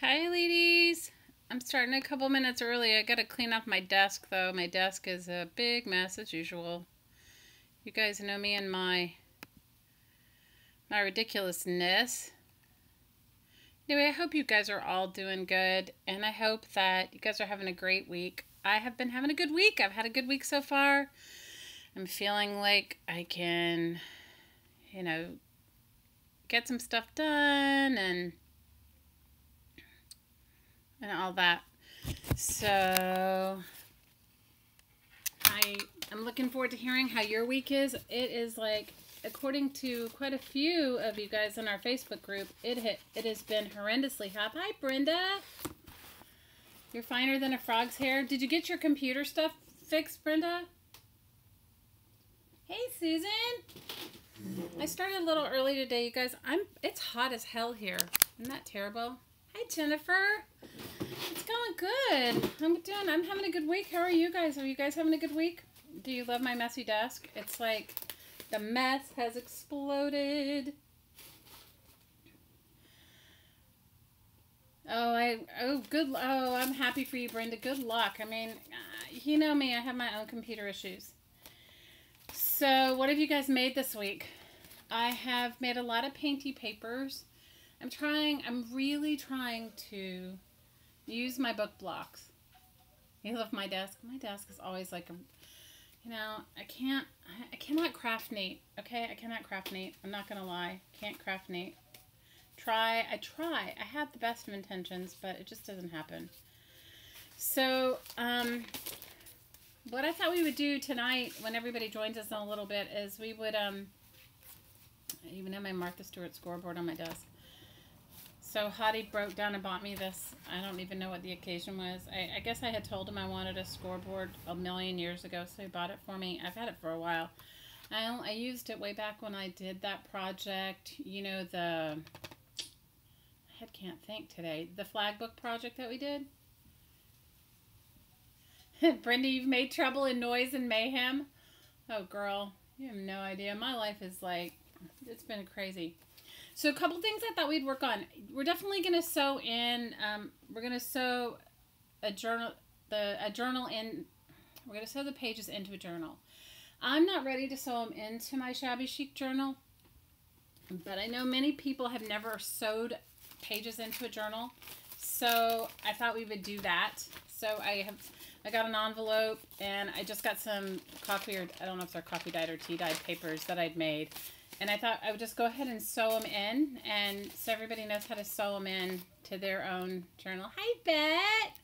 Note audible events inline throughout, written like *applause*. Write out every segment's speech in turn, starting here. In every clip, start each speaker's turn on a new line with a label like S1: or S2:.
S1: Hi, ladies. I'm starting a couple minutes early. I gotta clean up my desk, though. My desk is a big mess as usual. You guys know me and my my ridiculousness. Anyway, I hope you guys are all doing good, and I hope that you guys are having a great week. I have been having a good week. I've had a good week so far. I'm feeling like I can, you know, get some stuff done and and all that. So I am looking forward to hearing how your week is. It is like according to quite a few of you guys in our Facebook group, it hit, it has been horrendously hot. Hi Brenda. You're finer than a frog's hair. Did you get your computer stuff fixed, Brenda? Hey Susan. I started a little early today, you guys. I'm it's hot as hell here. Isn't that terrible? Hi Jennifer. It's going good. I'm doing I'm having a good week. How are you guys? Are you guys having a good week? Do you love my messy desk? It's like the mess has exploded. Oh, I oh good oh I'm happy for you, Brenda. Good luck. I mean, uh, you know me. I have my own computer issues. So, what have you guys made this week? I have made a lot of painty papers. I'm trying, I'm really trying to use my book blocks. You love my desk? My desk is always like you know, I can't, I, cannot craft neat, okay? I cannot craft neat. I'm not going to lie. Can't craft neat. Try, I try. I have the best of intentions, but it just doesn't happen. So, um, what I thought we would do tonight when everybody joins us in a little bit is we would, um, even have my Martha Stewart scoreboard on my desk. So Hottie broke down and bought me this. I don't even know what the occasion was. I, I, guess I had told him I wanted a scoreboard a million years ago, so he bought it for me. I've had it for a while. I, I used it way back when I did that project. You know, the... I can't think today. The flag book project that we did. *laughs* Brenda, you've made trouble in noise and mayhem. Oh, girl. You have no idea. My life is like... It's been crazy. So a couple things I thought we'd work on. We're definitely going to sew in, um, we're going to sew a journal, the a journal in, we're going to sew the pages into a journal. I'm not ready to sew them into my shabby chic journal, but I know many people have never sewed pages into a journal. So I thought we would do that. So I have, I got an envelope and I just got some coffee or, I don't know if they're coffee dyed or tea dyed papers that I'd made. And I thought I would just go ahead and sew them in, and so everybody knows how to sew them in to their own journal. Hi, Bet!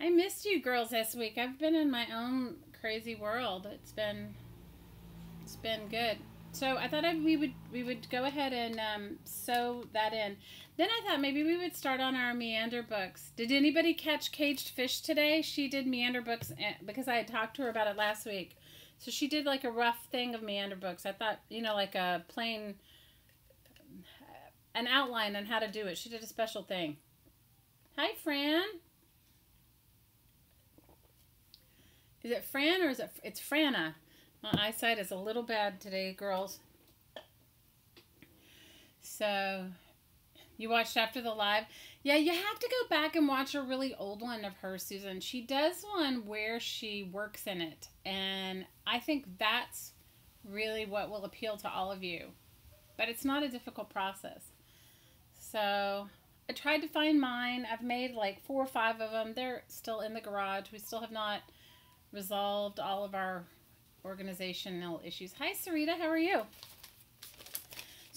S1: I missed you girls this week. I've been in my own crazy world. It's been, it's been good. So I thought I, we would we would go ahead and um, sew that in. Then I thought maybe we would start on our meander books. Did anybody catch Kaged Fish today? She did meander books eh, because I had talked to her about it last week. So she did like a rough thing of meander books. I thought, you know, like a plain, an outline on how to do it. She did a special thing. Hi, Fran. Is it Fran or is it, it's Franna. My eyesight is a little bad today, girls. So, you watched after the live? Yeah, you have to go back and watch a really old one of her, Susan. She does one where she works in it. And I think that's really what will appeal to all of you. But it's not a difficult process. So I tried to find mine. I've made like four or five of them. They're still in the garage. We still have not resolved all of our organizational issues. Hi, Sarita. How are you?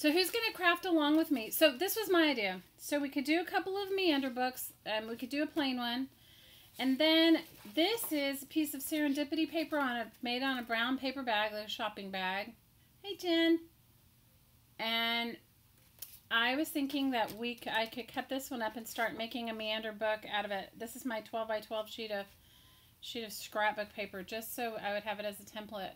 S1: So who's going to craft along with me? So this was my idea. So we could do a couple of meander books. and we could do a plain one. And then this is a piece of serendipity paper on a made on a brown paper bag, like a shopping bag. Hey, Jen. And I was thinking that we I could cut this one up and start making a meander book out of it. This is my 12 by 12 sheet of sheet of scrapbook paper, just so I would have it as a template.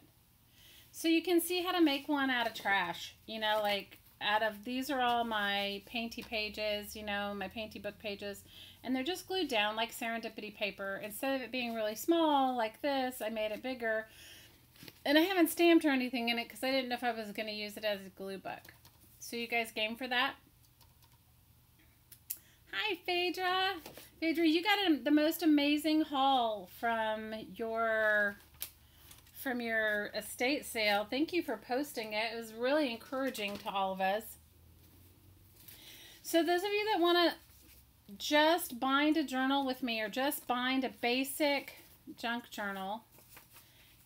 S1: So you can see how to make one out of trash. You know, like out of, these are all my painty pages, you know, my painty book pages. And they're just glued down like serendipity paper. Instead of it being really small like this, I made it bigger. And I haven't stamped or anything in it because I didn't know if I was going to use it as a glue book. So you guys game for that? Hi, Phaedra. Phaedra, you got a, the most amazing haul from your from your estate sale. Thank you for posting it. It was really encouraging to all of us. So those of you that want to just bind a journal with me or just bind a basic junk journal,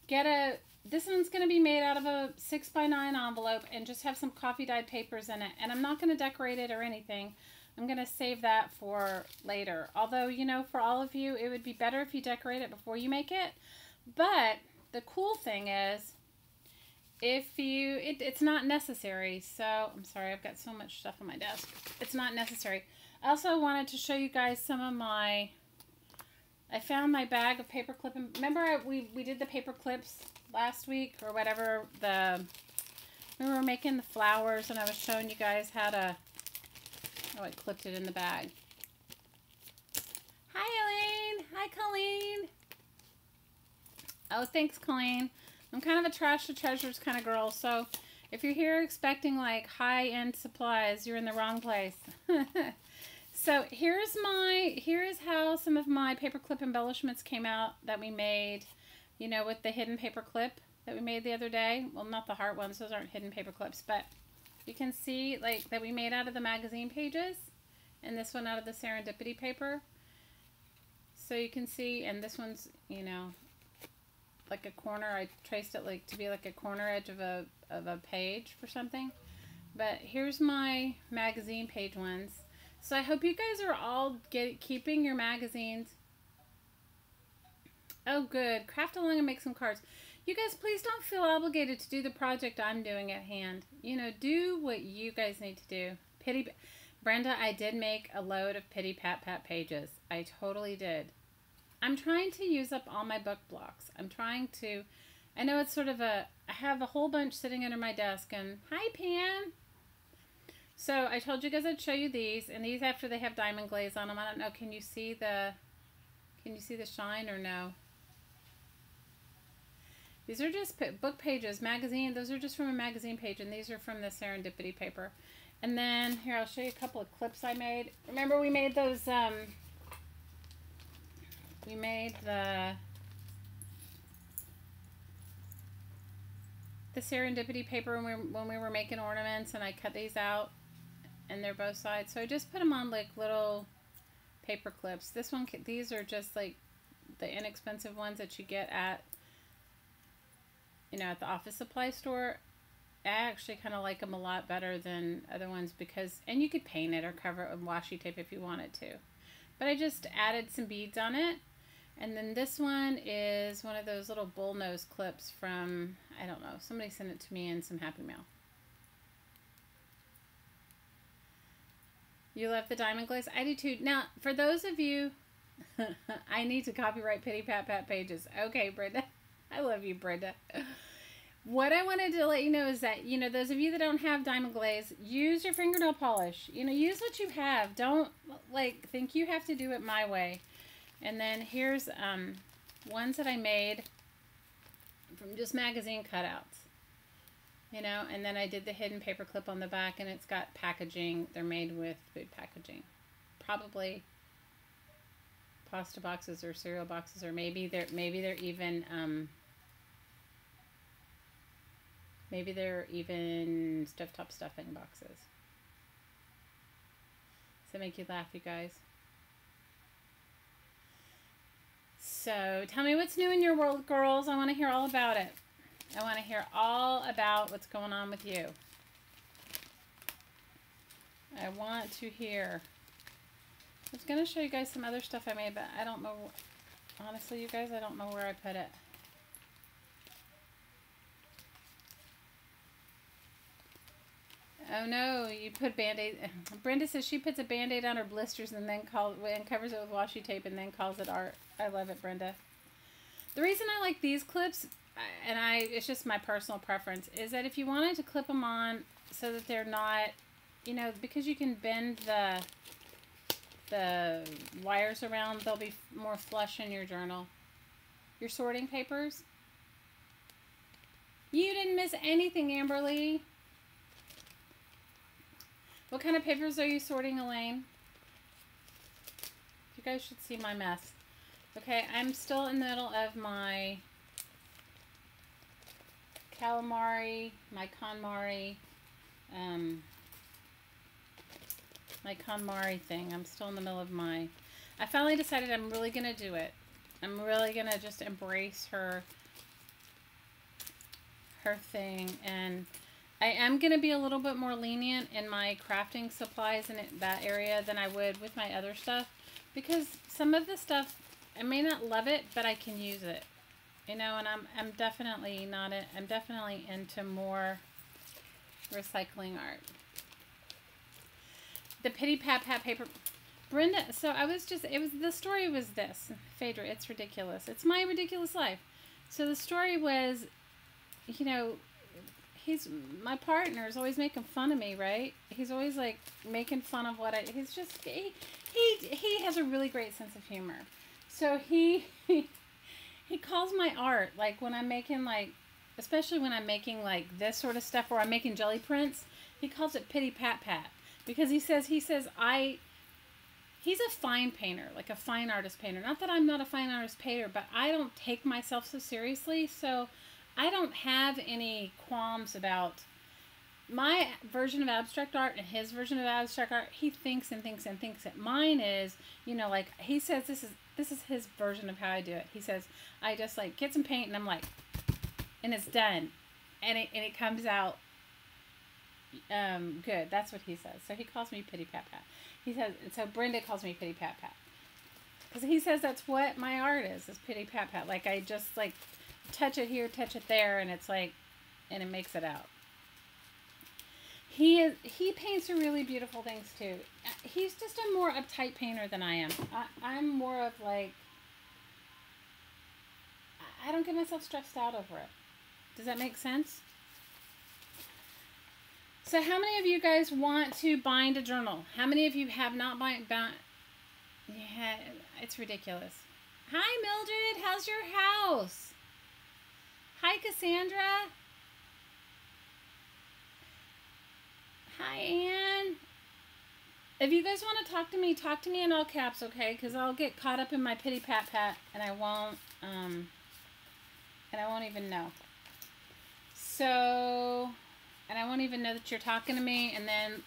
S1: get a this one's going to be made out of a 6 by 9 envelope and just have some coffee dyed papers in it. And I'm not going to decorate it or anything. I'm going to save that for later. Although, you know, for all of you, it would be better if you decorate it before you make it. But the cool thing is, if you, it, it's not necessary. So, I'm sorry, I've got so much stuff on my desk. It's not necessary. I also wanted to show you guys some of my, I found my bag of paper clip. Remember I, we, we did the paper clips last week or whatever, the, we were making the flowers and I was showing you guys how to, oh, I clipped it in the bag. Hi, Elaine. Hi, Colleen. Oh, thanks, Colleen. I'm kind of a trash to treasures kind of girl, so if you're here expecting like high-end supplies, you're in the wrong place. *laughs* so here's my, here's how some of my paperclip embellishments came out that we made you know, with the hidden paper clip that we made the other day. Well, not the heart ones. Those aren't hidden paper clips, but you can see like that we made out of the magazine pages and this one out of the serendipity paper. So you can see, and this one's, you know, like a corner. I traced it like to be like a corner edge of a, of a page for something. But here's my magazine page ones. So I hope you guys are all get, keeping your magazines Oh, good. Craft along and make some cards. You guys, please don't feel obligated to do the project I'm doing at hand. You know, do what you guys need to do. Pity, Brenda, I did make a load of pity pat pat pages. I totally did. I'm trying to use up all my book blocks. I'm trying to, I know it's sort of a, I have a whole bunch sitting under my desk and, hi Pam. So I told you guys I'd show you these and these after they have diamond glaze on them. I don't know, can you see the, can you see the shine or no? These are just book pages, magazine. Those are just from a magazine page, and these are from the Serendipity paper. And then, here, I'll show you a couple of clips I made. Remember we made those, um, we made the, the Serendipity paper when we, when we were making ornaments, and I cut these out, and they're both sides. So I just put them on, like, little paper clips. This one, these are just, like, the inexpensive ones that you get at you know, at the office supply store, I actually kind of like them a lot better than other ones because, and you could paint it or cover it with washi tape if you wanted to. But I just added some beads on it. And then this one is one of those little bull nose clips from, I don't know, somebody sent it to me in some Happy Mail. You love the diamond glaze? I do too. Now, for those of you, *laughs* I need to copyright Pity Pat Pat pages. Okay, Brenda. *laughs* I love you, Brenda. *laughs* What I wanted to let you know is that, you know, those of you that don't have diamond glaze, use your fingernail polish. You know, use what you have. Don't, like, think you have to do it my way. And then here's um, ones that I made from just magazine cutouts. You know, and then I did the hidden paper clip on the back, and it's got packaging. They're made with food packaging. Probably pasta boxes or cereal boxes, or maybe they're maybe they're even um, Maybe they're even stuff top stuffing boxes. Does that make you laugh, you guys? So tell me what's new in your world, girls. I want to hear all about it. I want to hear all about what's going on with you. I want to hear. I was going to show you guys some other stuff I made, but I don't know. Honestly, you guys, I don't know where I put it. Oh no, you put band-aid. Brenda says she puts a band-aid on her blisters and then call and covers it with washi tape and then calls it art. I love it, Brenda. The reason I like these clips, and I it's just my personal preference, is that if you wanted to clip them on so that they're not, you know, because you can bend the the wires around, they'll be more flush in your journal. Your sorting papers. You didn't miss anything, Amberly. What kind of papers are you sorting, Elaine? You guys should see my mess. Okay, I'm still in the middle of my calamari, my KonMari, um, my KonMari thing. I'm still in the middle of my... I finally decided I'm really going to do it. I'm really going to just embrace her her thing and I am going to be a little bit more lenient in my crafting supplies in that area than I would with my other stuff because some of the stuff I may not love it but I can use it you know and I'm, I'm definitely not i I'm definitely into more recycling art the Pity Pat Pat paper Brenda so I was just it was the story was this Phaedra it's ridiculous it's my ridiculous life so the story was you know, he's my partner is always making fun of me, right? He's always like making fun of what I. He's just he he he has a really great sense of humor. So he *laughs* he calls my art like when I'm making like, especially when I'm making like this sort of stuff where I'm making jelly prints. He calls it pity pat pat because he says he says I. He's a fine painter, like a fine artist painter. Not that I'm not a fine artist painter, but I don't take myself so seriously. So I don't have any qualms about my version of abstract art and his version of abstract art. He thinks and thinks and thinks that Mine is, you know, like he says this is this is his version of how I do it. He says I just like get some paint and I'm like, and it's done, and it and it comes out um, good. That's what he says. So he calls me Pity Pat Pat. He says so. Brenda calls me Pity Pat Pat because he says that's what my art is. Is Pity Pat Pat. Like I just like touch it here, touch it there, and it's like, and it makes it out. He is he paints really beautiful things too. He's just a more uptight painter than I am. I, I'm more of like I don't get myself stressed out over it. Does that make sense? So how many of you guys want to bind a journal? How many of you have not bind, bound? Yeah, it's ridiculous. Hi, Mildred. How's your house? Hi, Cassandra. Hi, Anne. If you guys want to talk to me, talk to me in all caps, okay? Because I'll get caught up in my pity pat pat, and I won't, um, and I won't even know. So, and I won't even know that you're talking to me, and then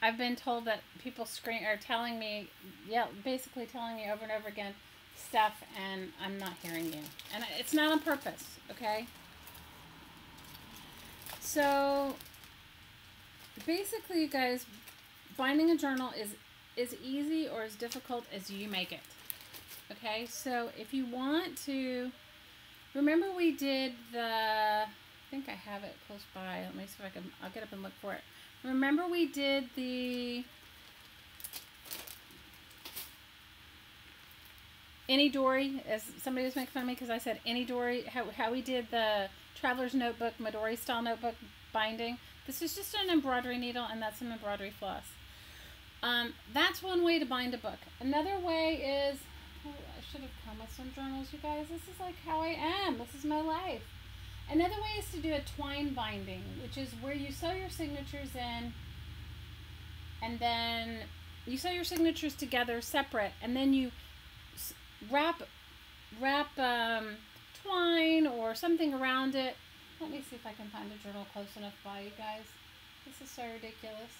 S1: I've been told that people scream are telling me, yeah, basically telling me over and over again, stuff and I'm not hearing you. And it's not on purpose, okay? So basically, you guys, finding a journal is as easy or as difficult as you make it. Okay, so if you want to, remember we did the, I think I have it close by. Let me see if I can, I'll get up and look for it. Remember we did the Any Dory, as somebody was making fun of me because I said Any Dory, how, how we did the Traveler's Notebook, Midori style notebook binding. This is just an embroidery needle and that's an embroidery floss. Um, that's one way to bind a book. Another way is, oh, I should have come with some journals, you guys. This is like how I am. This is my life. Another way is to do a twine binding, which is where you sew your signatures in and then you sew your signatures together separate and then you wrap wrap um, twine or something around it. Let me see if I can find a journal close enough by you guys. This is so ridiculous.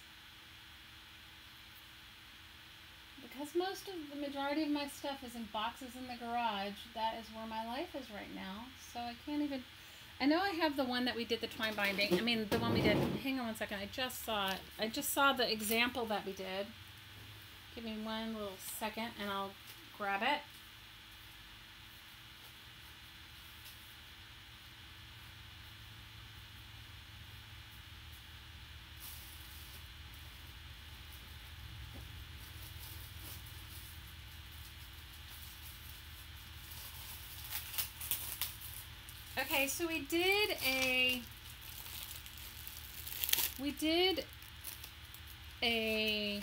S1: Because most of the majority of my stuff is in boxes in the garage, that is where my life is right now. So I can't even... I know I have the one that we did the twine binding. I mean, the one we did... Hang on one second. I just saw it. I just saw the example that we did. Give me one little second and I'll grab it. Okay, so we did a we did a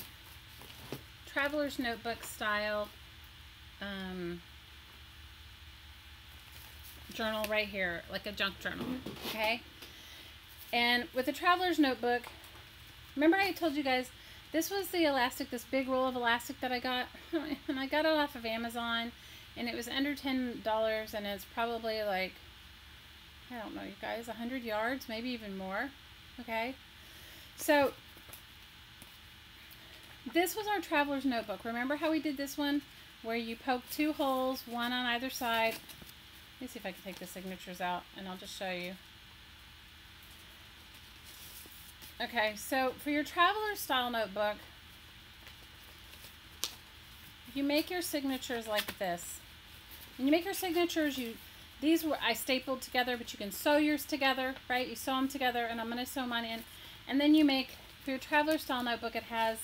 S1: traveler's notebook style um, journal right here, like a junk journal. Okay, and with the traveler's notebook, remember I told you guys This was the elastic, this big roll of elastic that I got. *laughs* And I got it off of Amazon. And it was under $10. And it's probably like, I don't know, you guys, 100 yards, maybe even more. Okay. So this was our traveler's notebook. Remember how we did this one? Where you poke two holes, one on either side. Let me see if I can take the signatures out and I'll just show you. Okay, so for your traveler style notebook, you make your signatures like this. When you make your signatures, you these were I stapled together, but you can sew yours together, right? You sew them together, and I'm going to sew mine in. And then you make, for your traveler style notebook, it has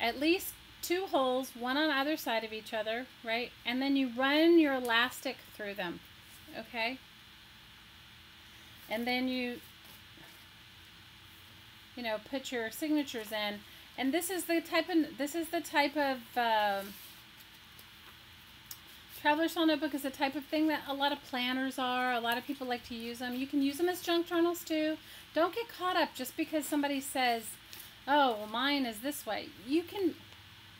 S1: at least two holes, one on either side of each other, right? And then you run your elastic through them, okay? And then you you know, put your signatures in. And this is the type of this is the type of um, traveler style notebook is the type of thing that a lot of planners are. A lot of people like to use them. You can use them as junk journals too. Don't get caught up just because somebody says, "Oh, well, mine is this way." You can,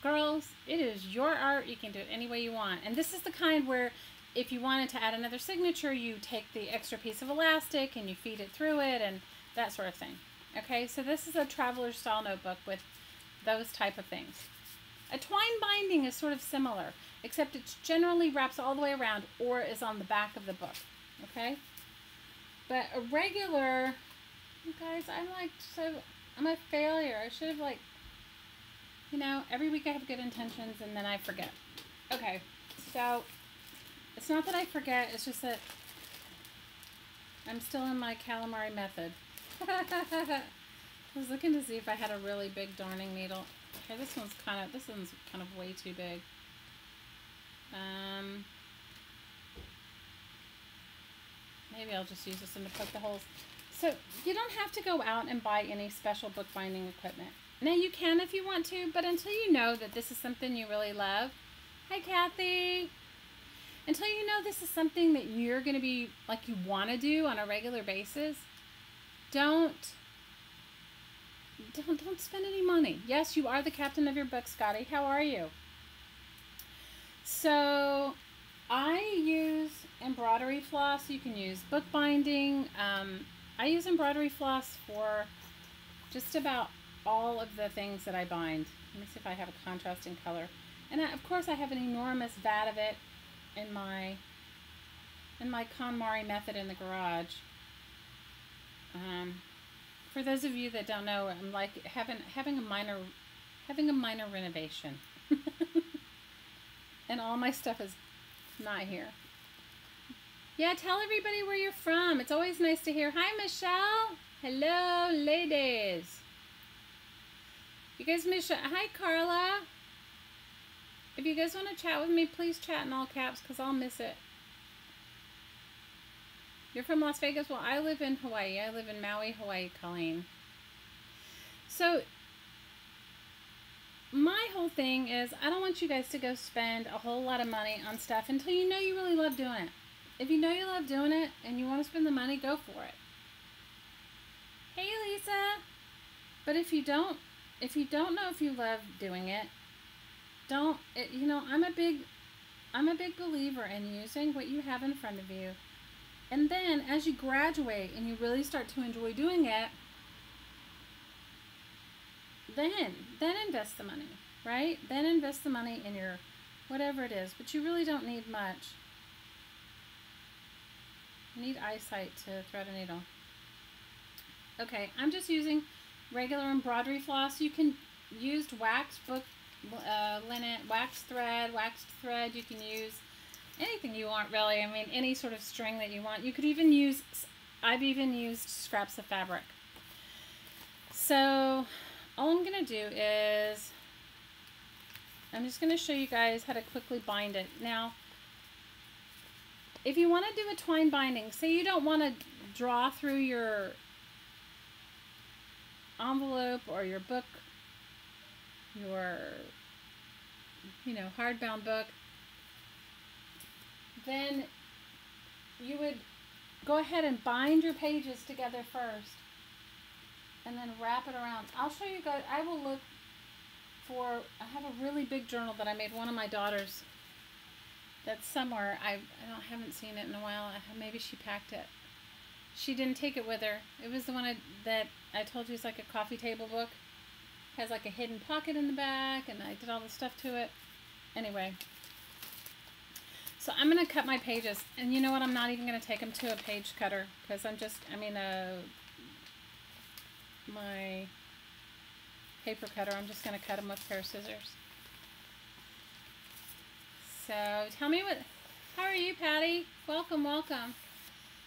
S1: girls, it is your art. You can do it any way you want. And this is the kind where if you wanted to add another signature, you take the extra piece of elastic and you feed it through it and that sort of thing. Okay, so this is a traveler style notebook with those type of things. A twine binding is sort of similar, except it generally wraps all the way around or is on the back of the book. Okay? But a regular, guys, I'm like, so, I'm a failure. I should have, like, you know, every week I have good intentions and then I forget. Okay, so it's not that I forget, it's just that I'm still in my calamari method. *laughs* I was looking to see if I had a really big darning needle. Okay, this one's kind of, this one's kind of way too big. Um, maybe I'll just use this one to poke the holes. So you don't have to go out and buy any special bookbinding equipment. Now you can if you want to, but until you know that this is something you really love. Hi, Kathy. Until you know this is something that you're going to be, like you want to do on a regular basis, don't don't don't spend any money. Yes, you are the captain of your book, Scotty. How are you? So I use embroidery floss. You can use bookbinding. Um, I use embroidery floss for just about all of the things that I bind. Let me see if I have a contrasting color. And I, of course I have an enormous vat of it in my in my KonMari method in the garage. Um, for those of you that don't know, I'm like having having a minor having a minor renovation, and all my stuff is not here. Yeah, tell everybody where you're from. It's always nice to hear. Hi, Michelle. Hello, ladies. You guys miss. Hi, Carla. If you guys want to chat with me, please chat in all caps because I'll miss it. You're from Las Vegas? Well, I live in Hawaii. I live in Maui, Hawaii, Colleen. So, my whole thing is I don't want you guys to go spend a whole lot of money on stuff until you know you really love doing it. If you know you love doing it and you want to spend the money, go for it. Hey, Lisa. But if you don't, if you don't know if you love doing it, don't, it, you know, I'm a big, I'm a big believer in using what you have in front of you and then as you graduate and you really start to enjoy doing it, then then invest the money, right? Then invest the money in your whatever it is, but you really don't need much. You need eyesight to thread a needle. Okay, I'm just using regular embroidery floss. You can use waxed book uh, linen, waxed thread, waxed thread. You can use anything you want really. I mean, any sort of string that you want. You could even use, I've even used scraps of fabric. So all I'm going to do is, I'm just going to show you guys how to quickly bind it. Now, if you want to do a twine binding, say you don't want to draw through your envelope or your book, your, you know, hardbound book, then you would go ahead and bind your pages together first and then wrap it around. I'll show you guys, I will look for, I have a really big journal that I made one of my daughters. That's somewhere. I, I don't haven't seen it in a while. Maybe she packed it. She didn't take it with her. It was the one I, that I told you is like a coffee table book. Has like a hidden pocket in the back, and I did all the stuff to it. Anyway, so I'm going to cut my pages. And you know what? I'm not even going to take them to a page cutter because I'm just, I mean, uh, my paper cutter. I'm just going to cut them with a pair of scissors. So tell me what, how are you, Patty? Welcome, welcome.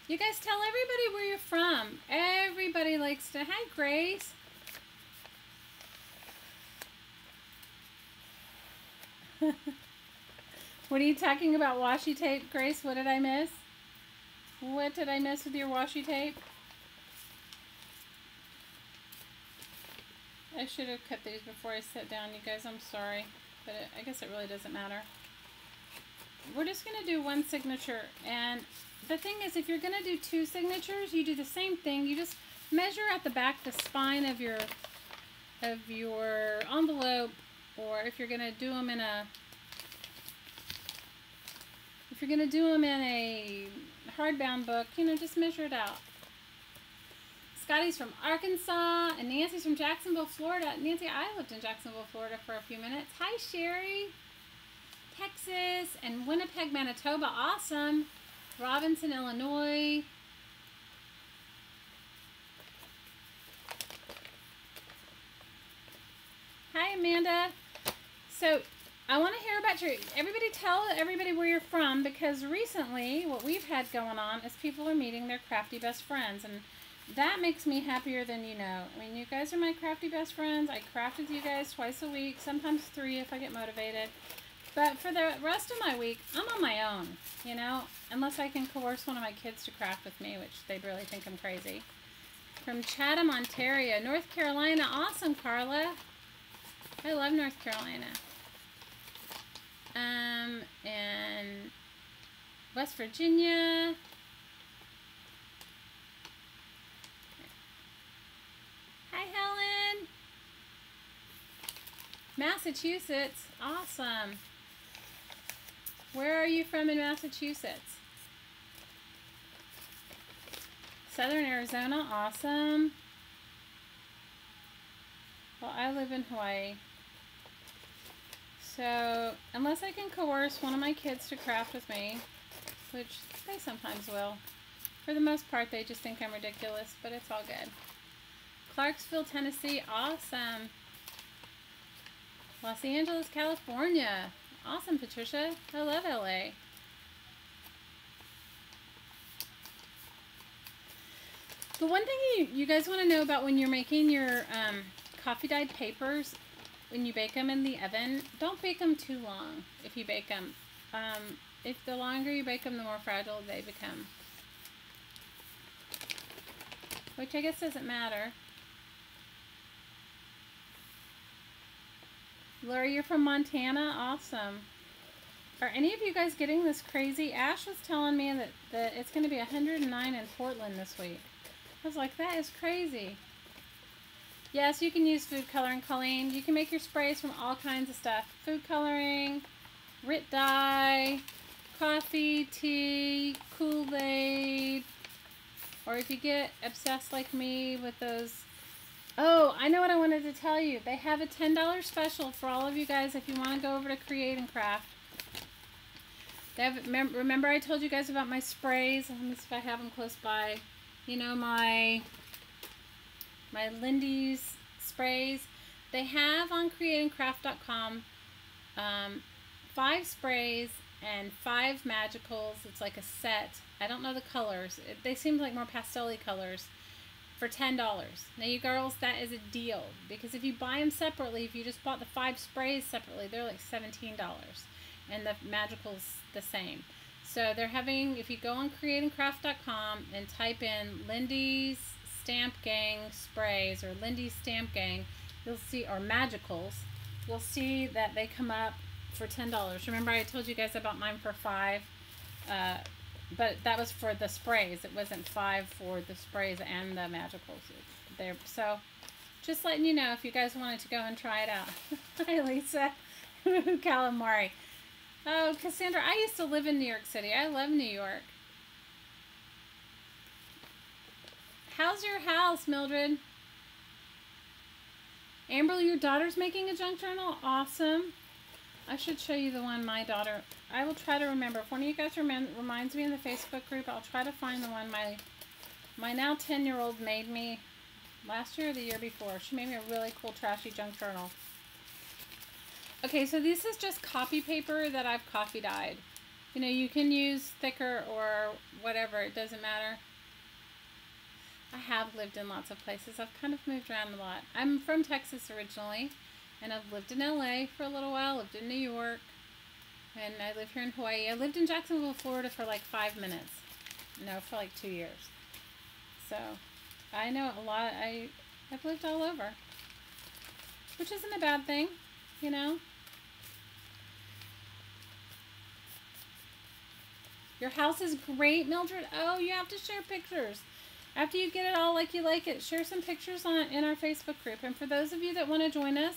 S1: You guys tell everybody where you're from. Everybody likes to, hi, Grace. *laughs* What are you talking about washi tape, Grace? What did I miss? What did I miss with your washi tape? I should have cut these before I sat down, you guys. I'm sorry. But it, I guess it really doesn't matter. We're just going to do one signature. And the thing is, if you're going to do two signatures, you do the same thing. You just measure at the back the spine of your of your envelope. Or if you're going to do them in a if you're going to do them in a hardbound book, you know, just measure it out. Scotty's from Arkansas, and Nancy's from Jacksonville, Florida. Nancy, I lived in Jacksonville, Florida for a few minutes. Hi, Sherry. Texas and Winnipeg, Manitoba. Awesome. Robinson, Illinois. Hi, Amanda. So I want to hear about your. Everybody tell everybody where you're from because recently what we've had going on is people are meeting their crafty best friends, and that makes me happier than you know. I mean, you guys are my crafty best friends. I craft with you guys twice a week, sometimes three if I get motivated. But for the rest of my week, I'm on my own, you know, unless I can coerce one of my kids to craft with me, which they'd really think I'm crazy. From Chatham, Ontario, North Carolina. Awesome, Carla. I love North Carolina um, and West Virginia. Hi, Helen. Massachusetts. Awesome. Where are you from in Massachusetts? Southern Arizona. Awesome. Well, I live in Hawaii. So, unless I can coerce one of my kids to craft with me, which they sometimes will, for the most part they just think I'm ridiculous, but it's all good. Clarksville, Tennessee, awesome. Los Angeles, California, awesome, Patricia. I love LA. The one thing you, you guys want to know about when you're making your um, coffee dyed papers when you bake them in the oven, don't bake them too long if you bake them. Um, if the longer you bake them, the more fragile they become. Which I guess doesn't matter. Laura, you're from Montana? Awesome. Are any of you guys getting this crazy? Ash was telling me that, that it's going to be 109 in Portland this week. I was like, that is crazy. Yes, you can use food coloring, Colleen. You can make your sprays from all kinds of stuff. Food coloring, Rit dye, coffee, tea, Kool-Aid. Or if you get obsessed like me with those... Oh, I know what I wanted to tell you. They have a $10 special for all of you guys if you want to go over to Create and Craft. They have, remember I told you guys about my sprays? Let me see if I have them close by. You know, my my Lindy's sprays. They have on createandcraft.com um, five sprays and five magicals. It's like a set. I don't know the colors. It, they seem like more pastel colors for $10. Now, you girls, that is a deal because if you buy them separately, if you just bought the five sprays separately, they're like $17. And the magical's the same. So they're having, if you go on createandcraft.com and type in Lindy's Stamp Gang sprays or Lindy's Stamp Gang, you'll see, or Magicals, you'll see that they come up for $10. Remember I told you guys about mine for 5 uh, but that was for the sprays. It wasn't 5 for the sprays and the Magicals. There, so just letting you know if you guys wanted to go and try it out. *laughs* Hi, Lisa. *laughs* Calamari. Oh, Cassandra, I used to live in New York City. I love New York. How's your house, Mildred? Amber, your daughter's making a junk journal? Awesome. I should show you the one my daughter... I will try to remember. If one of you guys rem reminds me in the Facebook group, I'll try to find the one my my now 10-year-old made me last year or the year before. She made me a really cool trashy junk journal. Okay, so this is just copy paper that I've coffee dyed. You know, you can use thicker or whatever, it doesn't matter. I have lived in lots of places. I've kind of moved around a lot. I'm from Texas originally, and I've lived in LA for a little while, lived in New York, and I live here in Hawaii. I lived in Jacksonville, Florida for like five minutes. No, for like two years. So, I know a lot. I, I've lived all over, which isn't a bad thing, you know. Your house is great, Mildred. Oh, you have to share pictures. After you get it all like you like it, share some pictures on in our Facebook group. And for those of you that want to join us,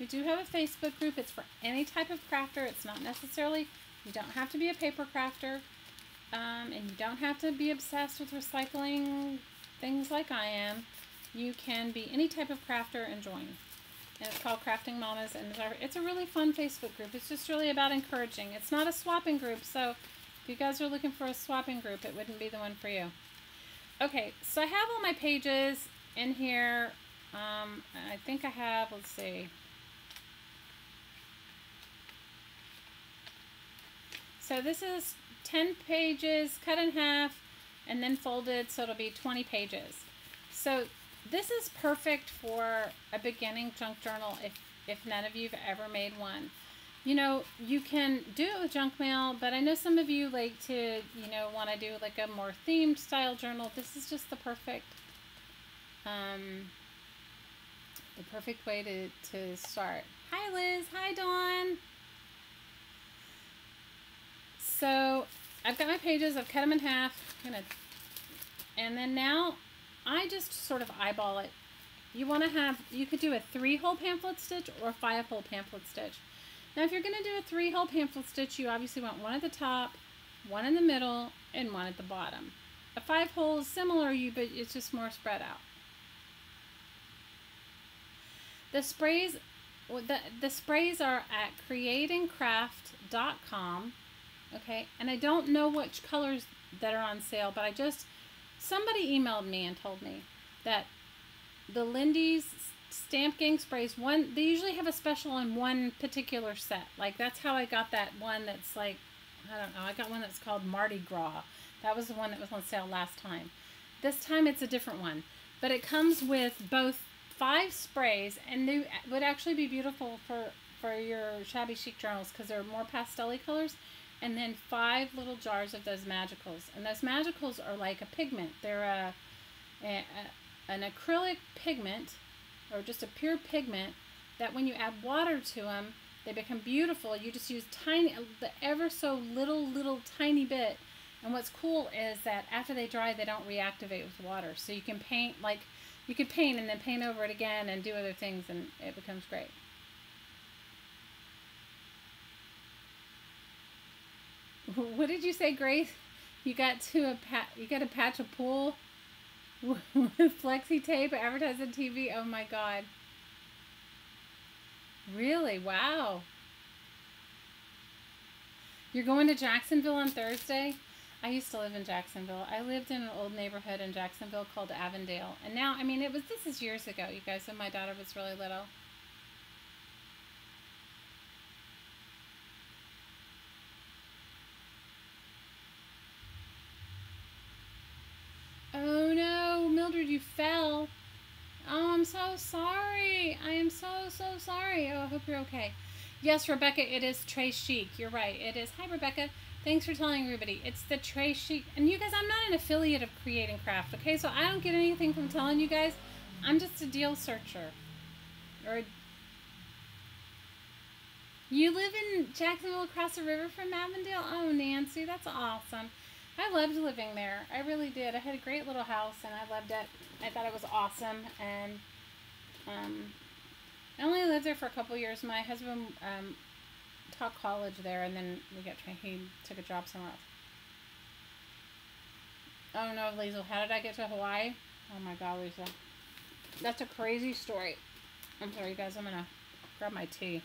S1: we do have a Facebook group. It's for any type of crafter. It's not necessarily, you don't have to be a paper crafter. Um, and you don't have to be obsessed with recycling things like I am. You can be any type of crafter and join. And it's called Crafting Mamas. And it's a really fun Facebook group. It's just really about encouraging. It's not a swapping group. So if you guys are looking for a swapping group, it wouldn't be the one for you. Okay, so I have all my pages in here. Um, I think I have, let's see. So this is 10 pages cut in half and then folded so it'll be 20 pages. So this is perfect for a beginning junk journal if, if none of you have ever made one you know, you can do it with junk mail, but I know some of you like to, you know, want to do like a more themed style journal. This is just the perfect, um, the perfect way to, to start. Hi, Liz. Hi, Dawn. So I've got my pages. I've cut them in half. Gonna, and then now I just sort of eyeball it. You want to have, you could do a three hole pamphlet stitch or a five hole pamphlet stitch. Now if you're going to do a three hole pamphlet stitch, you obviously want one at the top, one in the middle, and one at the bottom. A five hole is similar, you but it's just more spread out. The sprays, the, the sprays are at createandcraft.com. Okay, and I don't know which colors that are on sale, but I just, somebody emailed me and told me that the Lindy's Stamp Gang sprays, one they usually have a special on one particular set. Like that's how I got that one that's like, I don't know, I got one that's called Mardi Gras. That was the one that was on sale last time. This time it's a different one. But it comes with both five sprays and they would actually be beautiful for, for your shabby chic journals because they're more pastel colors. And then five little jars of those magicals. And those magicals are like a pigment. They're a, a, a an acrylic pigment or just a pure pigment that when you add water to them, they become beautiful. You just use tiny, the ever so little, little tiny bit. And what's cool is that after they dry, they don't reactivate with water. So you can paint, like, you could paint and then paint over it again and do other things and it becomes great. What did you say, Grace? You got to a pat, you got to patch a pool? *laughs* with flexi tape advertised on TV. Oh my god. Really? Wow. You're going to Jacksonville on Thursday? I used to live in Jacksonville. I lived in an old neighborhood in Jacksonville called Avondale. And now, I mean, it was this is years ago, you guys, when my daughter was really little. Oh no, Mildred, you fell. Oh, I'm so sorry. I am so, so sorry. Oh, I hope you're okay. Yes, Rebecca, it is Très Chic. You're right. It is. Hi, Rebecca. Thanks for telling everybody. It's the Très Chic. And you guys, I'm not an affiliate of Create and Craft, okay? So I don't get anything from telling you guys. I'm just a deal searcher. Or a... You live in Jacksonville across the river from Avondale? Oh, Nancy, that's awesome. I loved living there. I really did. I had a great little house and I loved it. I thought it was awesome and um, I only lived there for a couple years. My husband um, taught college there, and then we got trained. He took a job somewhere else. I don't know, Liesel. How did I get to Hawaii? Oh my God, Lisa. That's a crazy story. I'm sorry, guys. I'm gonna grab my tea.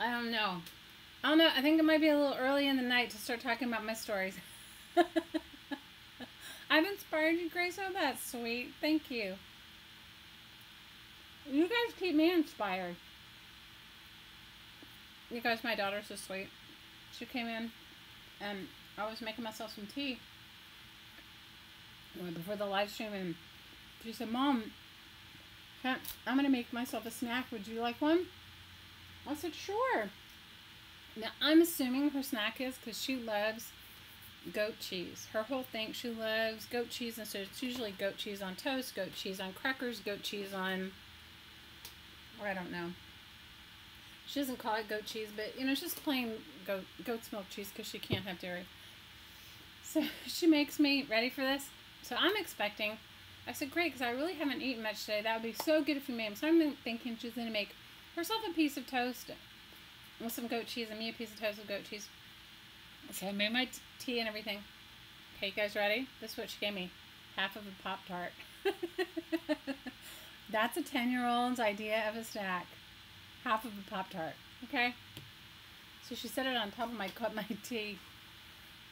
S1: I don't know. I don't know. I think it might be a little early in the night to start talking about my stories. *laughs* I've inspired you, Grace. Oh, that's sweet. Thank you. You guys keep me inspired. You guys, my daughter's so sweet. She came in and I was making myself some tea before the live stream and she said, Mom, I'm going to make myself a snack. Would you like one? I said, sure. Now, I'm assuming her snack is because she loves goat cheese. Her whole thing, she loves goat cheese, and so it's usually goat cheese on toast, goat cheese on crackers, goat cheese on, or I don't know. She doesn't call it goat cheese, but you know, it's just plain goat goat's milk cheese because she can't have dairy. So *laughs* she makes me ready for this. So I'm expecting. I said, great, because I really haven't eaten much today. That would be so good if you made them. So I'm thinking she's going to make herself a piece of toast with some goat cheese and me a piece of toast with goat cheese. So I made my tea and everything. Okay, you guys ready? This is what she gave me. Half of a Pop Tart. *laughs* That's a 10 year old's idea of a snack. Half of a Pop Tart. Okay? So she set it on top of my cup, my *laughs* tea.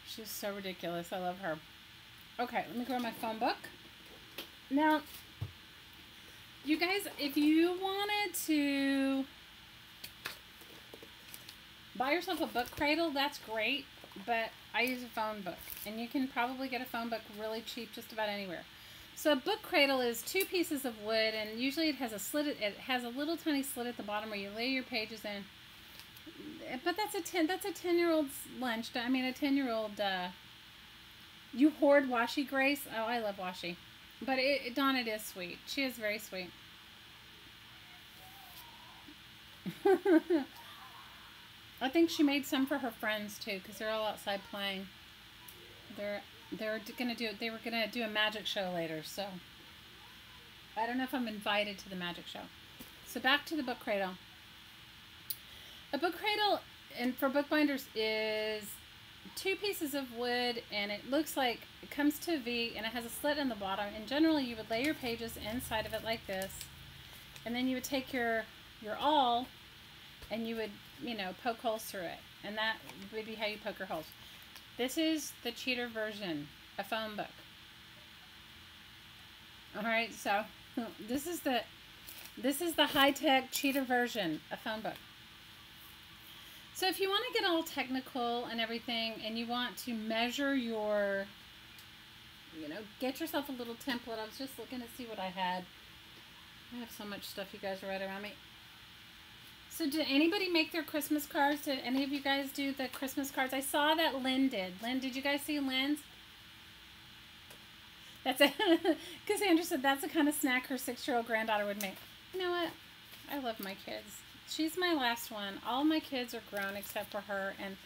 S1: She's so ridiculous. I love her. Okay, let me grab my phone book. Now, you guys, if you wanted to buy yourself a book cradle, that's great but I use a phone book, and you can probably get a phone book really cheap just about anywhere. So a book cradle is two pieces of wood, and usually it has a slit. It has a little tiny slit at the bottom where you lay your pages in. But that's a ten. That's a ten-year-old's lunch. I mean, a ten-year-old. Uh, you hoard washi, Grace. Oh, I love washi, but it, it it is sweet. She is very sweet. *laughs* I think she made some for her friends too, because they're all outside playing. They're they're gonna do they were gonna do a magic show later, so I don't know if I'm invited to the magic show. So back to the book cradle. A book cradle and for bookbinders is two pieces of wood and it looks like it comes to a V and it has a slit in the bottom and generally you would lay your pages inside of it like this and then you would take your your awl and you would you know, poke holes through it. And that would be how you poke your holes. This is the cheater version, a phone book. Alright, so *laughs* this is the this is the high-tech cheater version, a phone book. So if you want to get all technical and everything and you want to measure your you know, get yourself a little template. I was just looking to see what I had. I have so much stuff you guys are right around me. So did anybody make their Christmas cards? Did any of you guys do the Christmas cards? I saw that Lynn did. Lynn, did you guys see Lynn's? That's it. *laughs* Cassandra said that's the kind of snack her six-year-old granddaughter would make. You know what? I love my kids. She's my last one. All my kids are grown except for her, and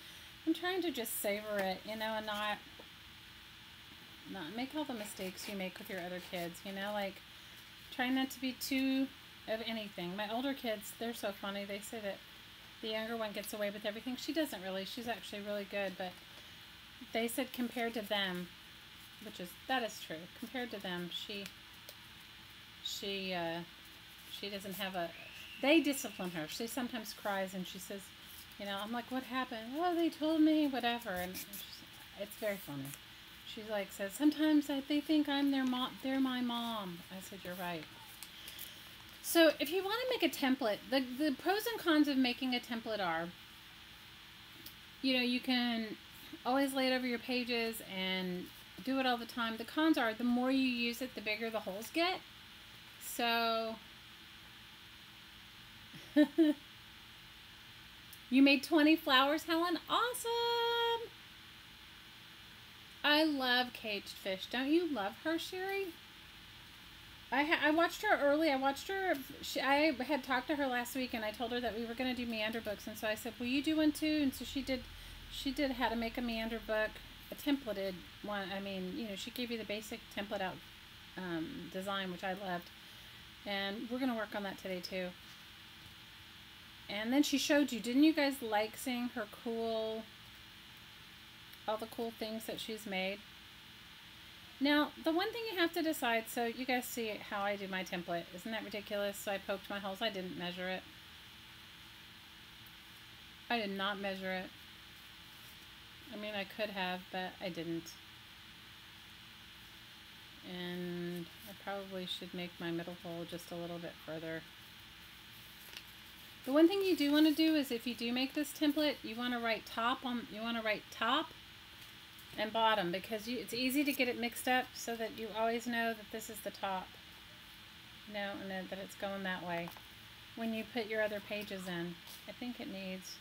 S1: I'm trying to just savor it, you know, and not not make all the mistakes you make with your other kids, you know, like trying not to be too of anything. My older kids, they're so funny. They say that the younger one gets away with everything. She doesn't really. She's actually really good, but they said compared to them, which is that is true. Compared to them, she she uh, she doesn't have a. They discipline her. She sometimes cries and she says, you know, I'm like, what happened? Oh, they told me whatever, and it's very funny. She's like says sometimes I, they think I'm their mom. They're my mom. I said you're right. So if you want to make a template, the, the pros and cons of making a template are, you know, you can always lay it over your pages and do it all the time. The cons are the more you use it, the bigger the holes get. So *laughs* you made 20 flowers, Helen? Awesome! I love Kaged Fish. Don't you love her, Sherry? I I watched her early. I watched her. She, I had talked to her last week, and I told her that we were going to do meander books, and so I said, "Will you do one too?" And so she did. She did how to make a meander book, a templated one. I mean, you know, she gave you the basic template out um, design, which I loved. And we're going to work on that today too. And then she showed you, didn't you guys like seeing her cool, all the cool things that she's made? Now, the one thing you have to decide, so you guys see how I do my template. Isn't that ridiculous? So I poked my holes. I didn't measure it. I did not measure it. I mean, I could have, but I didn't. And I probably should make my middle hole just a little bit further. The one thing you do want to do is if you do make this template, you want to write top on, you want to write top and bottom because you, it's easy to get it mixed up so that you always know that this is the top. You know, and that it's going that way. When you put your other pages in, I think it needs,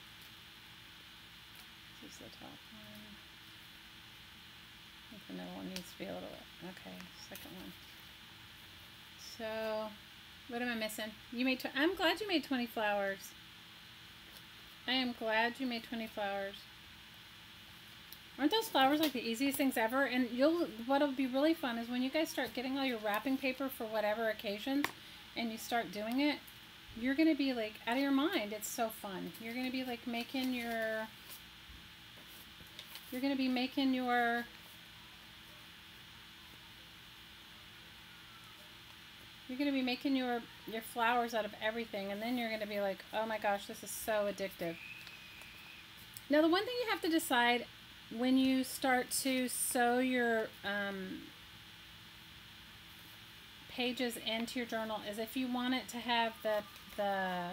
S1: this is the top one. I think the middle one needs to be a little bit, okay, second one. So, what am I missing? You made, I'm glad you made 20 flowers. I am glad you made 20 flowers. Aren't those flowers like the easiest things ever? And you'll what'll be really fun is when you guys start getting all your wrapping paper for whatever occasions and you start doing it, you're gonna be like out of your mind. It's so fun. You're gonna be like making your you're gonna be making your you're gonna be making your your flowers out of everything and then you're gonna be like, oh my gosh, this is so addictive. Now the one thing you have to decide when you start to sew your um, pages into your journal is if you want it to have the the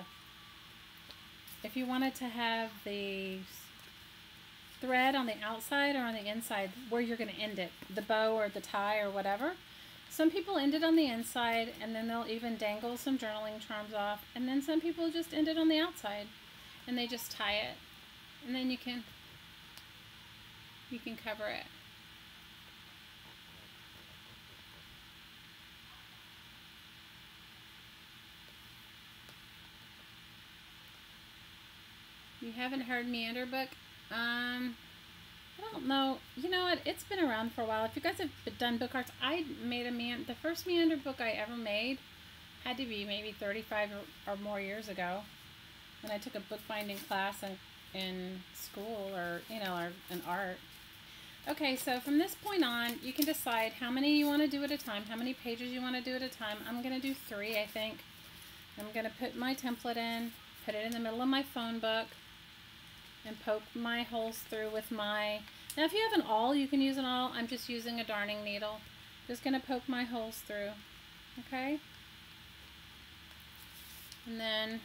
S1: if you want it to have the thread on the outside or on the inside where you're going to end it the bow or the tie or whatever. Some people end it on the inside and then they'll even dangle some journaling charms off and then some people just end it on the outside and they just tie it. And then you can you can cover it. You haven't heard Meander book? Um, I don't know. You know what? It's been around for a while. If you guys have done book arts, I made a man. The first Meander book I ever made had to be maybe 35 or, or more years ago when I took a bookbinding class in, in school or, you know, or in art. Okay, so from this point on, you can decide how many you want to do at a time, how many pages you want to do at a time. I'm going to do three, I think. I'm going to put my template in, put it in the middle of my phone book, and poke my holes through with my... Now, if you have an awl, you can use an awl. I'm just using a darning needle. Just going to poke my holes through, okay? And then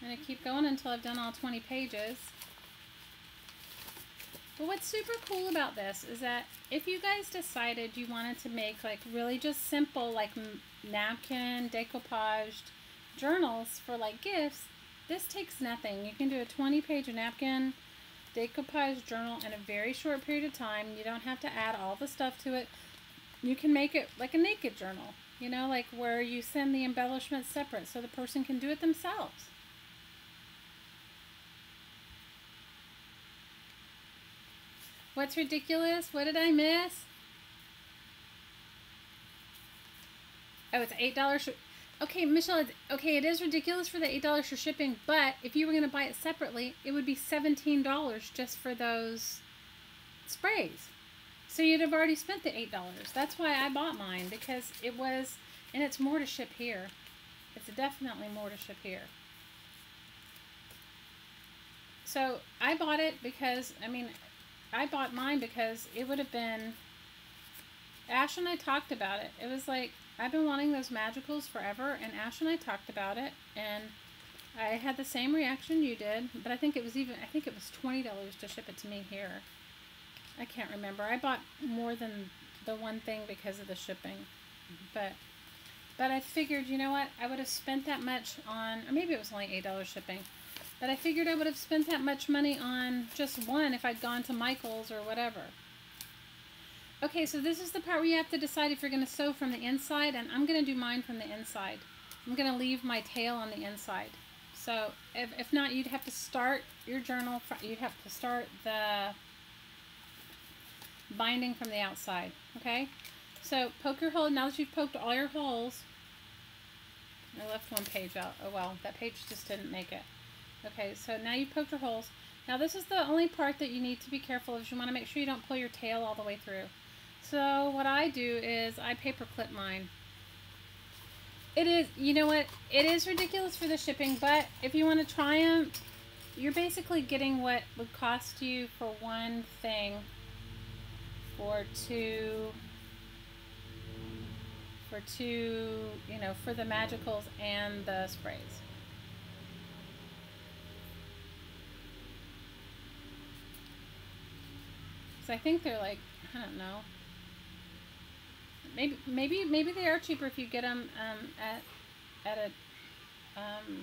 S1: I'm going to keep going until I've done all 20 pages. But what's super cool about this is that if you guys decided you wanted to make like really just simple like napkin decoupaged journals for like gifts, this takes nothing. You can do a 20 page napkin decoupaged journal in a very short period of time. You don't have to add all the stuff to it. You can make it like a naked journal, you know, like where you send the embellishments separate so the person can do it themselves. What's ridiculous? What did I miss? Oh, it's $8. Okay, Michelle, okay, it is ridiculous for the $8 for shipping, but if you were going to buy it separately, it would be $17 just for those sprays. So you'd have already spent the $8. That's why I bought mine, because it was, and it's more to ship here. It's definitely more to ship here. So I bought it because, I mean, I bought mine because it would have been. Ash and I talked about it. It was like I've been wanting those magicals forever, and Ash and I talked about it, and I had the same reaction you did, but I think it was even. I think it was twenty dollars to ship it to me here. I can't remember. I bought more than the one thing because of the shipping, but but I figured, you know what? I would have spent that much on, or maybe it was only eight dollars shipping. But I figured I would have spent that much money on just one if I'd gone to Michael's or whatever. Okay, so this is the part where you have to decide if you're going to sew from the inside, and I'm going to do mine from the inside. I'm going to leave my tail on the inside. So if, if not, you'd have to start your journal, you'd have to start the binding from the outside, okay? So poke your hole. Now that you've poked all your holes, I left one page out. Oh well, that page just didn't make it. Okay, so now you've poked your holes. Now this is the only part that you need to be careful of. You want to make sure you don't pull your tail all the way through. So what I do is I paper clip mine. It is, you know what, it is ridiculous for the shipping, but if you want to try them, you're basically getting what would cost you for one thing for two for two, you know, for the magicals and the sprays. So I think they're like, I don't know. Maybe, maybe, maybe they are cheaper if you get them um, at at a, um,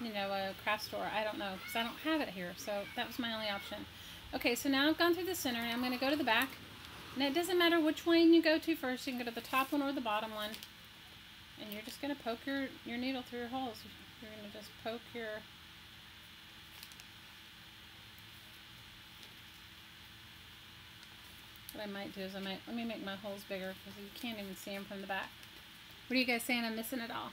S1: you know, a craft store. I don't know because I don't have it here. So that was my only option. Okay, so now I've gone through the center and I'm going to go to the back. And it doesn't matter which one you go to first. You can go to the top one or the bottom one. And you're just going to poke your, your needle through your holes. You're going to just poke your... What I might do is I might... Let me make my holes bigger because you can't even see them from the back. What are you guys saying? I'm missing it all.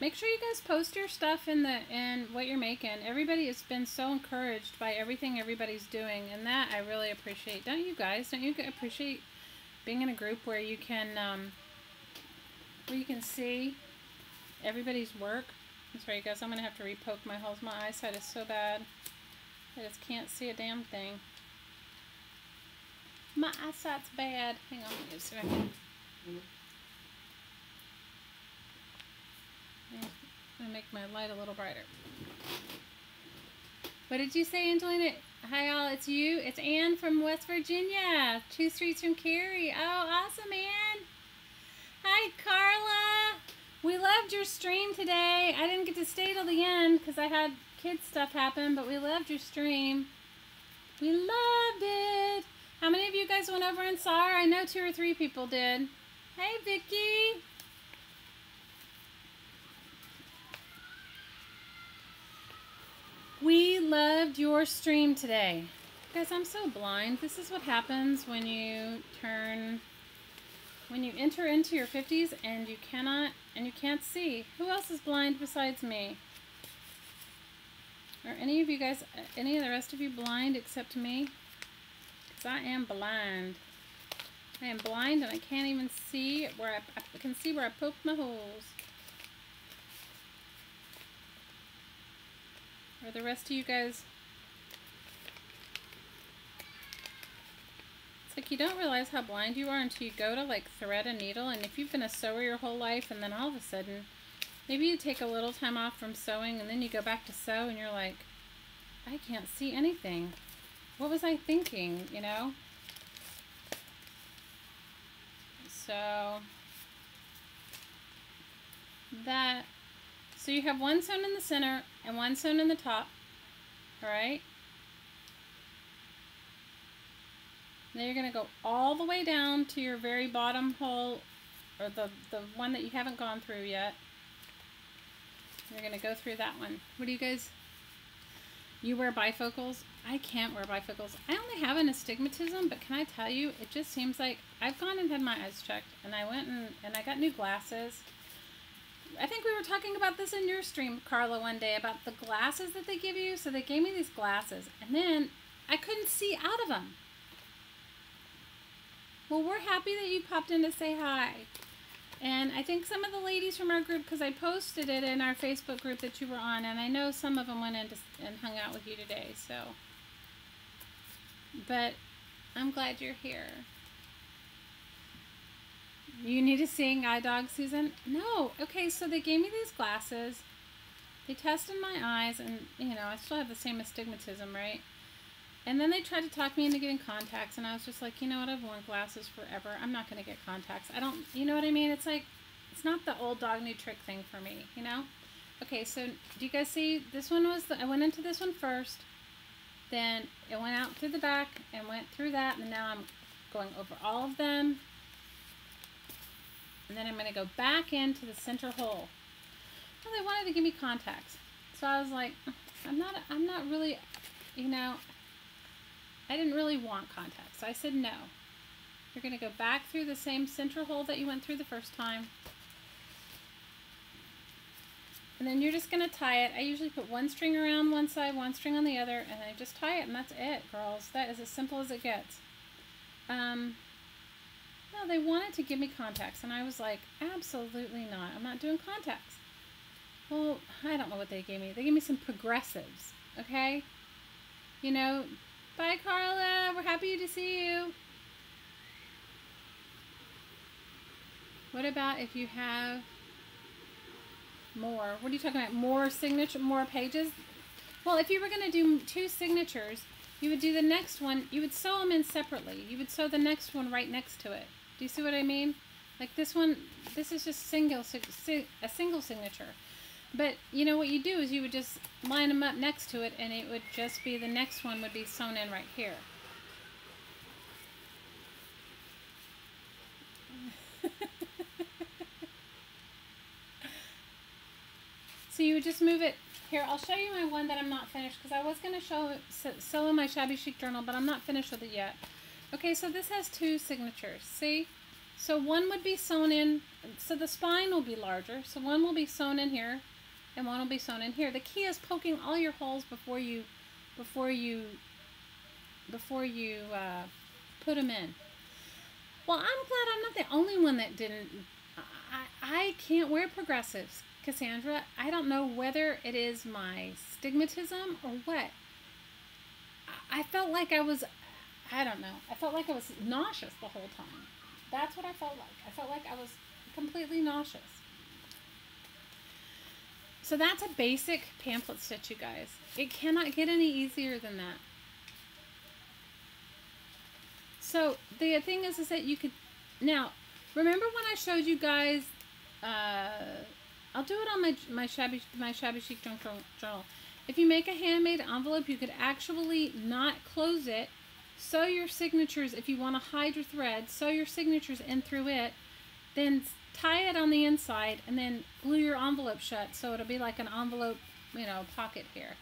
S1: make sure you guys post your stuff in the in what you're making. Everybody has been so encouraged by everything everybody's doing, and that I really appreciate. Don't you guys? Don't you appreciate being in a group where you can um, where you can see everybody's work? I'm sorry, guys. I'm gonna have to repoke my holes. My eyesight is so bad. I just can't see a damn thing. My eyesight's bad. Hang on, let me can. I'm make my light a little brighter. What did you say, Angelina? Hi all, it's you. It's Anne from West Virginia. Two streets from Cary. Oh, awesome, Anne. Hi, Carla. We loved your stream today. I didn't get to stay till the end because I had kids stuff happened, but we loved your stream. We loved it. How many of you guys went over and saw her? I know two or three people did. Hey, Vicki. We loved your stream today. Guys, I'm so blind. This is what happens when you turn, when you enter into your 50s and you cannot, and you can't see. Who else is blind besides me? Are any of you guys, any of the rest of you blind except me? Because I am blind. I am blind and I can't even see where I, I can see where I poked my holes. Are the rest of you guys... It's like you don't realize how blind you are until you go to like thread a needle and if you've been a sewer your whole life and then all of a sudden maybe you take a little time off from sewing and then you go back to sew and you're like I can't see anything. What was I thinking, you know? So that so you have one sewn in the center and one sewn in the top, all right? Then you're going to go all the way down to your very bottom hole, or the, the one that you haven't gone through yet. You're going to go through that one. What do you guys, you wear bifocals? I can't wear bifocals. I only have an astigmatism, but can I tell you, it just seems like I've gone and had my eyes checked, and I went and, and I got new glasses, I think we were talking about this in your stream, Carla, one day about the glasses that they give you. So they gave me these glasses, and then I couldn't see out of them. Well, we're happy that you popped in to say hi. And I think some of the ladies from our group, because I posted it in our Facebook group that you were on, and I know some of them went in and hung out with you today, so. But I'm glad you're here. You need a seeing eye dog, Susan? No. Okay, so they gave me these glasses. They tested my eyes, and, you know, I still have the same astigmatism, right? And then they tried to talk me into getting contacts, and I was just like, you know what, I've worn glasses forever. I'm not going to get contacts. I don't, you know what I mean? It's like, it's not the old dog new trick thing for me, you know? Okay, so do you guys see? This one was, the, I went into this one first. Then it went out through the back and went through that, and now I'm going over all of them and then I'm going to go back into the center hole. Well, they wanted to give me contacts. So I was like, I'm not, I'm not really, you know, I didn't really want contacts. So I said no. You're going to go back through the same central hole that you went through the first time. And then you're just going to tie it. I usually put one string around one side, one string on the other, and I just tie it, and that's it, girls. That is as simple as it gets. Um, no, they wanted to give me contacts, and I was like, absolutely not. I'm not doing contacts. Well, I don't know what they gave me. They gave me some progressives, okay? You know, bye, Carla. We're happy to see you. What about if you have more. What are you talking about? More signature, more pages? Well, if you were going to do two signatures, you would do the next one, you would sew them in separately. You would sew the next one right next to it. Do you see what I mean? Like this one, this is just single, a single signature. But you know what you do is you would just line them up next to it and it would just be, the next one would be sewn in right here. *laughs* So you would just move it. Here, I'll show you my one that I'm not finished because I was going to show sew in my shabby chic journal, but I'm not finished with it yet. Okay, so this has two signatures. See? So one would be sewn in, so the spine will be larger. So one will be sewn in here, and one will be sewn in here. The key is poking all your holes before you, before you, before you uh, put them in. Well, I'm glad I'm not the only one that didn't. I, I can't wear progressives Cassandra, I don't know whether it is my stigmatism or what. I felt like I was, I don't know, I felt like I was nauseous the whole time. That's what I felt like. I felt like I was completely nauseous. So that's a basic pamphlet stitch, you guys. It cannot get any easier than that. So the thing is, is that you could, now, remember when I showed you guys uh, I'll do it on my my shabby my shabby chic journal. If you make a handmade envelope, you could actually not close it. Sew your signatures if you want to hide your thread. Sew your signatures in through it. Then tie it on the inside and then glue your envelope shut so it'll be like an envelope, you know, pocket here.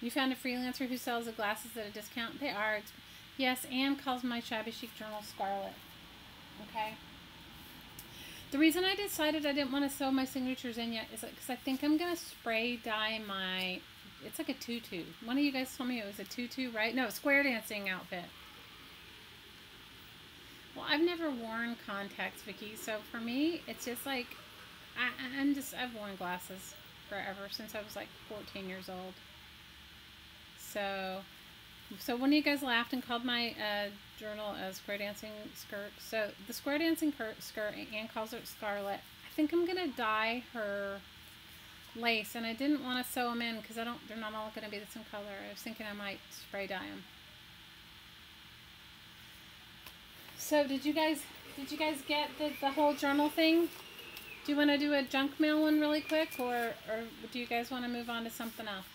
S1: You found a freelancer who sells the glasses at a discount? They are. Yes, Anne calls my shabby chic journal Scarlet. Okay. The reason I decided I didn't want to sew my signatures in yet is because I think I'm going to spray dye my, it's like a tutu. One of you guys told me it was a tutu, right? No, square dancing outfit. Well, I've never worn contacts, Vicki, so for me, it's just like, I, I'm just, I've worn glasses forever, since I was like 14 years old. So, so one of you guys laughed and called my uh, journal a square dancing skirt. So the square dancing skirt, Anne calls it Scarlet. I think I'm to dye her lace. And I didn't want to sew them in because I don't. they're not all to be the same color. I was thinking I might spray dye them. So did you guys did you guys get the, the whole journal thing? Do you want to do a junk mail one really quick or, or do you guys want to move on to something else?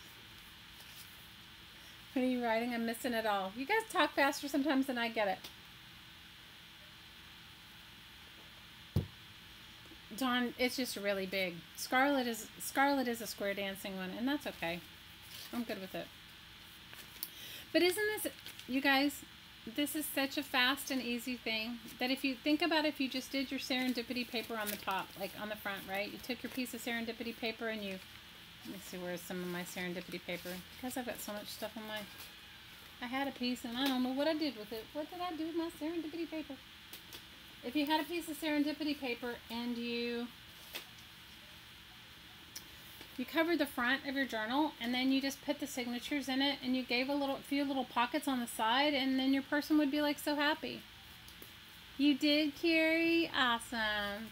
S1: What are you writing? I'm missing it all. You guys talk faster sometimes than I get it. Dawn, it's just really big. Scarlet is Scarlet is a square dancing one, and that's okay. I'm good with it. But isn't this, you guys, this is such a fast and easy thing that if you think about if you just did your serendipity paper on the top, like on the front, right? You took your piece of serendipity paper and you let me see where's some of my serendipity paper. Because I've got so much stuff on my... I had a piece and I don't know what I did with it. What did I do with my serendipity paper? If you had a piece of serendipity paper and you... You covered the front of your journal and then you just put the signatures in it and you gave a little few little pockets on the side and then your person would be like so happy. You did, Carrie? Awesome.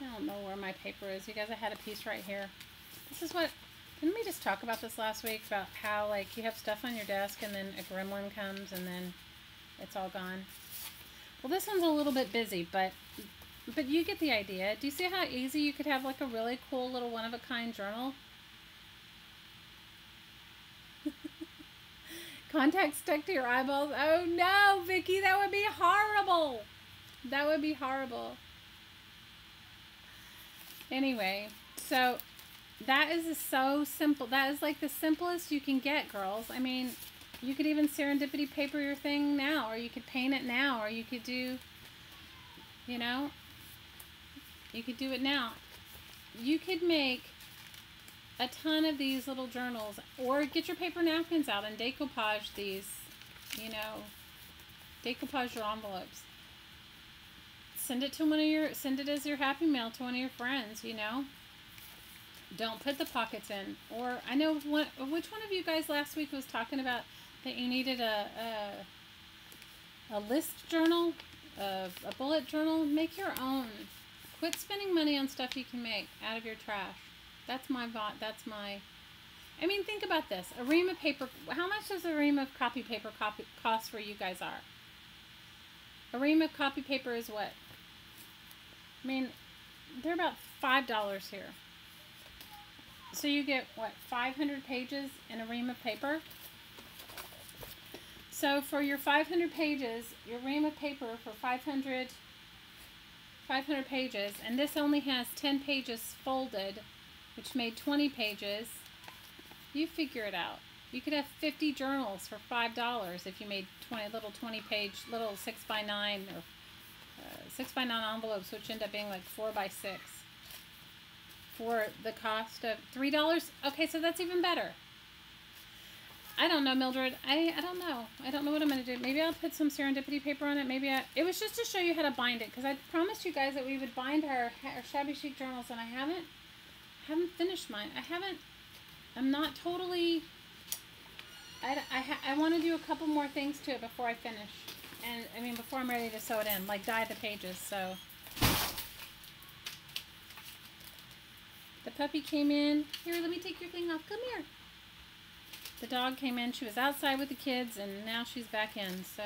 S1: I don't know where my paper is. You guys, I had a piece right here. This is what, didn't we just talk about this last week about how like you have stuff on your desk and then a gremlin comes and then it's all gone. Well, this one's a little bit busy, but but you get the idea. Do you see how easy you could have like a really cool little one-of-a-kind journal? *laughs* Contact stuck to your eyeballs. Oh no, Vicki, that would be horrible. That would be horrible. Anyway, so that is so simple. That is like the simplest you can get, girls. I mean, you could even serendipity paper your thing now, or you could paint it now, or you could do, you know, you could do it now. You could make a ton of these little journals, or get your paper napkins out and decoupage these, you know, decoupage your envelopes. Send it to one of your, send it as your happy mail to one of your friends, you know. Don't put the pockets in. Or I know what, which one of you guys last week was talking about that you needed a, a, a list journal, a, a bullet journal. Make your own. Quit spending money on stuff you can make out of your trash. That's my that's my I mean, think about this. A ream of paper, how much does a ream of copy paper copy, cost where you guys are? A ream of copy paper is what? I mean, they're about $5 here. So you get, what, 500 pages in a ream of paper? So for your 500 pages, your ream of paper for 500, 500 pages, and this only has 10 pages folded, which made 20 pages, you figure it out. You could have 50 journals for $5 if you made 20 little 20 page, little 6 by 9 or uh, 6 by 9 envelopes, which end up being like 4 by 6 for the cost of $3. Okay, so that's even better. I don't know, Mildred. I, I don't know. I don't know what I'm going to do. Maybe I'll put some serendipity paper on it. Maybe I... It was just to show you how to bind it. Because I promised you guys that we would bind our, our shabby chic journals. And I haven't... haven't finished mine. I haven't... I'm not totally... I, I, I want to do a couple more things to it before I finish. And, I mean, before I'm ready to sew it in. Like, dye the pages. So... The puppy came in. Here, let me take your thing off. Come here. The dog came in. She was outside with the kids, and now she's back in. So,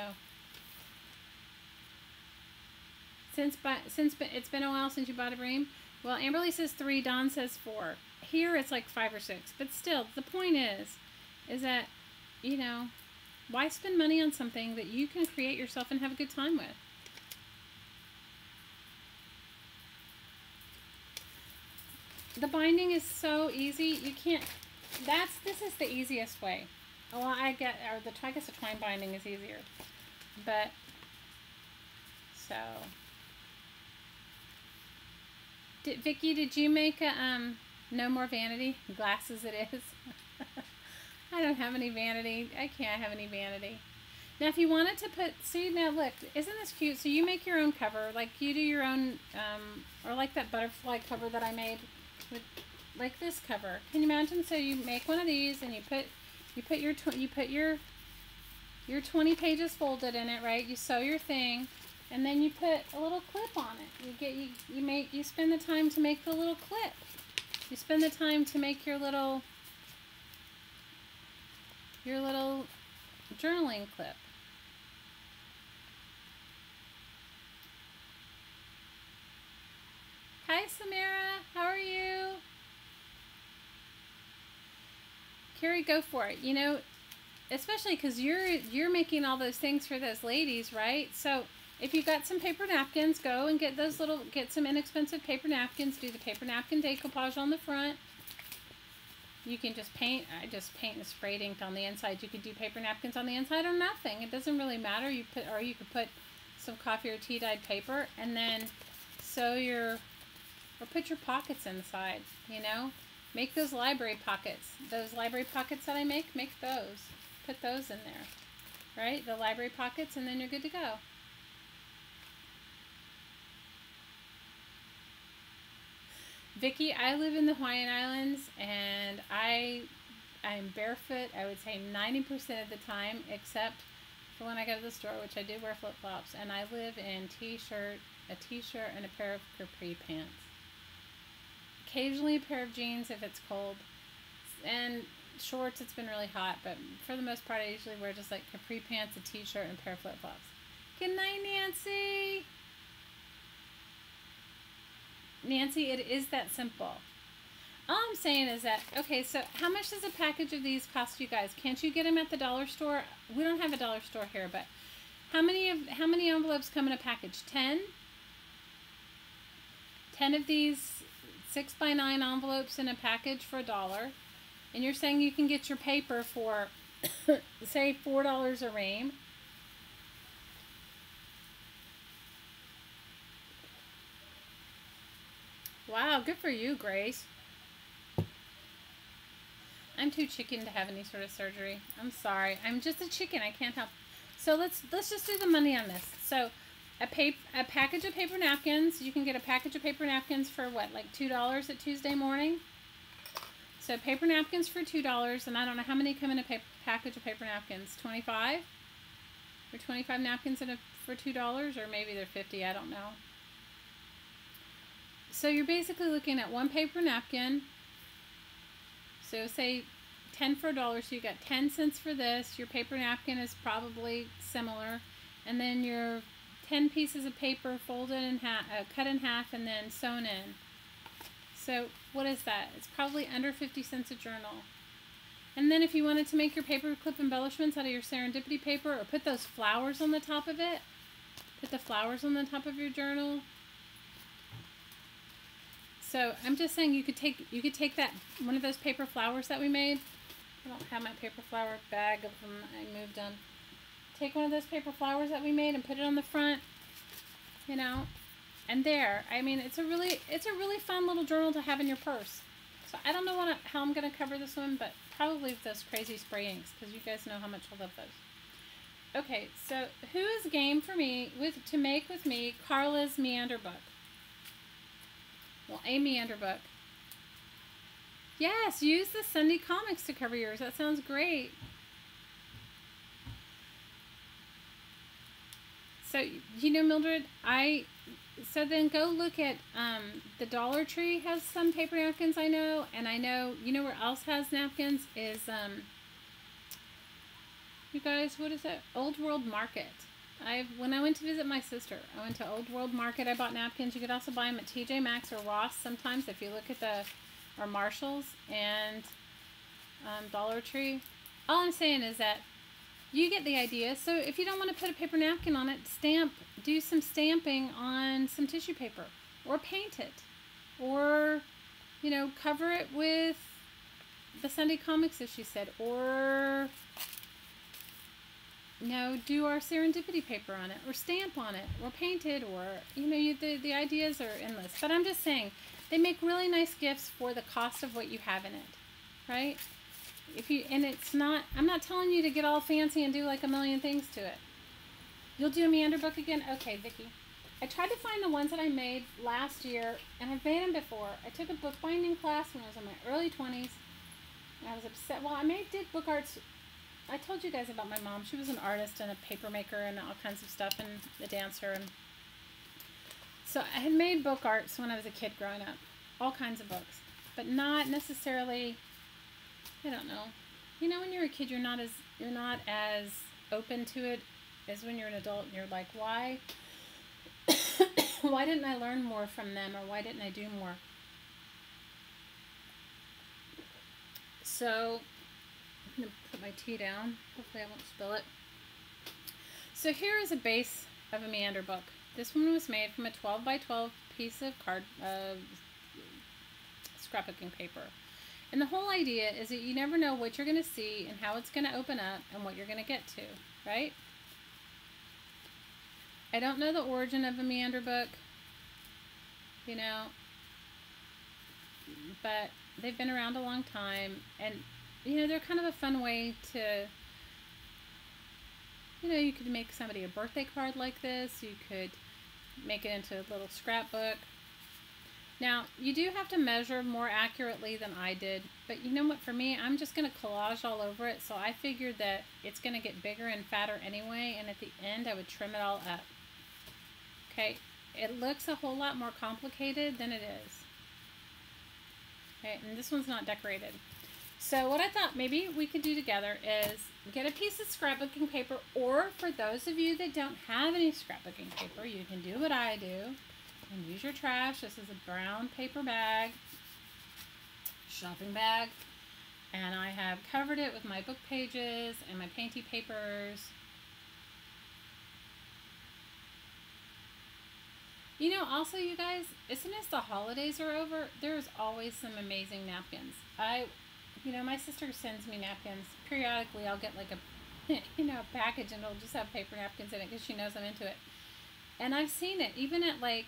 S1: since since it's been a while since you bought a ream, well, Amberly says three. Don says four. Here it's like five or six. But still, the point is, is that you know, why spend money on something that you can create yourself and have a good time with? the binding is so easy. You can't, that's, this is the easiest way. Well, I get, or the, I guess the twine binding is easier. But, so. Did, Vicki, did you make a, um, no more vanity? Glasses it is. *laughs* I don't have any vanity. I can't have any vanity. Now, if you wanted to put, see, now look, isn't this cute? So you make your own cover, like you do your own, um, or like that butterfly cover that I made with like this cover. Can you imagine? So you make one of these and you put you put your you put your your 20 pages folded in it, right? You sew your thing and then you put a little clip on it. You get you you make you spend the time to make the little clip. You spend the time to make your little your little journaling clip. Hi, Samara. How are you? Carrie, go for it. You know, especially because you're you're making all those things for those ladies, right? So if you got some paper napkins, go and get those little get some inexpensive paper napkins. Do the paper napkin decoupage on the front. You can just paint. I just paint and sprayed inked on the inside. You could do paper napkins on the inside or nothing. It doesn't really matter. You put or you could put some coffee or tea dyed paper and then sew your or put your pockets inside, you know? Make those library pockets. Those library pockets that I make, make those. Put those in there, right? The library pockets, and then you're good to go. Vicki, I live in the Hawaiian Islands, and I, I'm barefoot, I would say 90% of the time, except for when I go to the store, which I do wear flip-flops, and I live in t-shirt, a t-shirt, and a pair of capri pants occasionally a pair of jeans if it's cold, and shorts. It's been really hot, but for the most part, I usually wear just like capri pants, a t-shirt, and a pair of flip flops. Good night, Nancy. Nancy, it is that simple. All I'm saying is that, okay, so how much does a package of these cost you guys? Can't you get them at the dollar store? We don't have a dollar store here, but how many of how many envelopes come in a package? 10? 10 of these six by nine envelopes in a package for a dollar, and you're saying you can get your paper for, *coughs* say, four dollars a ream. Wow, good for you, Grace. I'm too chicken to have any sort of surgery. I'm sorry. I'm just a chicken. I can't help. So let's let's just do the money on this. So a paper a package of paper napkins. You can get a package of paper napkins for what, like two dollars at Tuesday morning. So paper napkins for two dollars, and I don't know how many come in a paper, package of paper napkins. Twenty five, or twenty five napkins in a for two dollars, or maybe they're fifty. I don't know. So you're basically looking at one paper napkin. So say 10 for a dollar, so you got 10 cents for this. Your paper napkin is probably similar. And then your 10 pieces of paper folded in half, uh, cut in half, and then sewn in. So what is that? It's probably under 50 cents a journal. And then if you wanted to make your paper clip embellishments out of your serendipity paper or put those flowers on the top of it, put the flowers on the top of your journal. So I'm just saying you could take you could take that one of those paper flowers that we made. I don't have my paper flower bag of them I moved them take one of those paper flowers that we made and put it on the front, you know, and there. I mean, it's a really, it's a really fun little journal to have in your purse. So I don't know what, how I'm going to cover this one, but probably with those crazy spray inks because you guys know how much I love those. Okay, so who is game for me with to make with me Carla's Meander book? Well, a Meander book. Yes, use the Sunday comics to cover yours. That sounds great. So you know, Mildred, I so then go look at um, the Dollar Tree has some paper napkins I know, and I know you know where else has napkins is um, you guys what is it? Old World Market. I when I went to visit my sister, I went to Old World Market. I bought napkins. You could also buy them at TJ Maxx or Ross sometimes if you look at the or Marshalls and um, Dollar Tree. All I'm saying is that you get the idea. So if you don't want to put a paper napkin on it, stamp, do some stamping on some tissue paper or paint it or, you know, cover it with the Sunday comics, as she said, or, you know, do our serendipity paper on it or stamp on it or paint it or, you know, you, the, the ideas are endless. But I'm just saying, they make really nice gifts for the cost of what you have in it, right? If you and it's not I'm not telling you to get all fancy and do like a million things to it. You'll do a meander book again? Okay, Vicki. I tried to find the ones that I made last year, and I've made them before. I took a bookbinding class when I was in my early 20s, and I was upset. Well, I made did book arts. I told you guys about my mom. She was an artist and a paper maker and all kinds of stuff, and a dancer. And so I had made book arts when I was a kid growing up, all kinds of books, but not necessarily I don't know. You know, when you're a kid, you're not as you're not as open to it as when you're an adult, and you're like, why? *coughs* why didn't I learn more from them, or why didn't I do more? So, I'm gonna put my tea down. Hopefully, I won't spill it. So here is a base of a meander book. This one was made from a 12 by 12 piece of card, uh, scrapbooking paper. And the whole idea is that you never know what you're going to see and how it's going to open up and what you're going to get to, right? I don't know the origin of a meander book, you know, but they've been around a long time and, you know, they're kind of a fun way to, you know, you could make somebody a birthday card like this. You could make it into a little scrapbook. Now, you do have to measure more accurately than I did, but you know what, for me, I'm just going to collage all over it, so I figured that it's going to get bigger and fatter anyway, and at the end, I would trim it all up. Okay, it looks a whole lot more complicated than it is. Okay, and this one's not decorated. So what I thought maybe we could do together is get a piece of scrapbooking paper, or for those of you that don't have any scrapbooking paper, you can do what I do and use your trash. This is a brown paper bag, shopping bag, and I have covered it with my book pages and my painty papers. You know, also, you guys, as soon as the holidays are over, there's always some amazing napkins. I, you know, my sister sends me napkins periodically. I'll get like a, *laughs* you know, a package and it'll just have paper napkins in it because she knows I'm into it. And I've seen it even at like,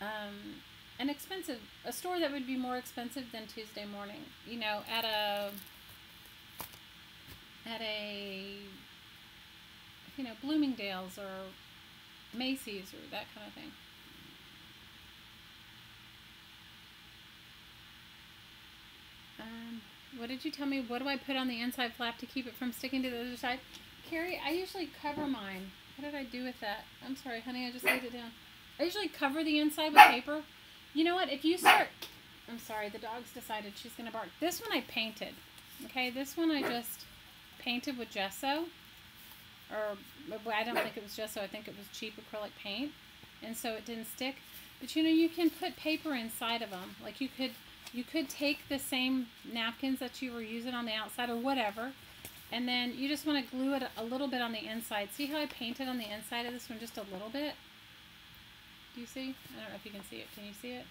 S1: um, an expensive a store that would be more expensive than Tuesday morning. You know, at a at a you know Bloomingdale's or Macy's or that kind of thing. Um, what did you tell me? What do I put on the inside flap to keep it from sticking to the other side? Carrie, I usually cover mine. What did I do with that? I'm sorry, honey, I just laid it down. I usually cover the inside with paper. You know what? If you start... I'm sorry, the dog's decided she's going to bark. This one I painted. Okay, this one I just painted with gesso. Or, I don't think it was gesso. I think it was cheap acrylic paint. And so it didn't stick. But you know, you can put paper inside of them. Like you could you could take the same napkins that you were using on the outside or whatever, and then you just want to glue it a little bit on the inside. See how I painted on the inside of this one just a little bit? You see? I don't know if you can see it. Can you see it?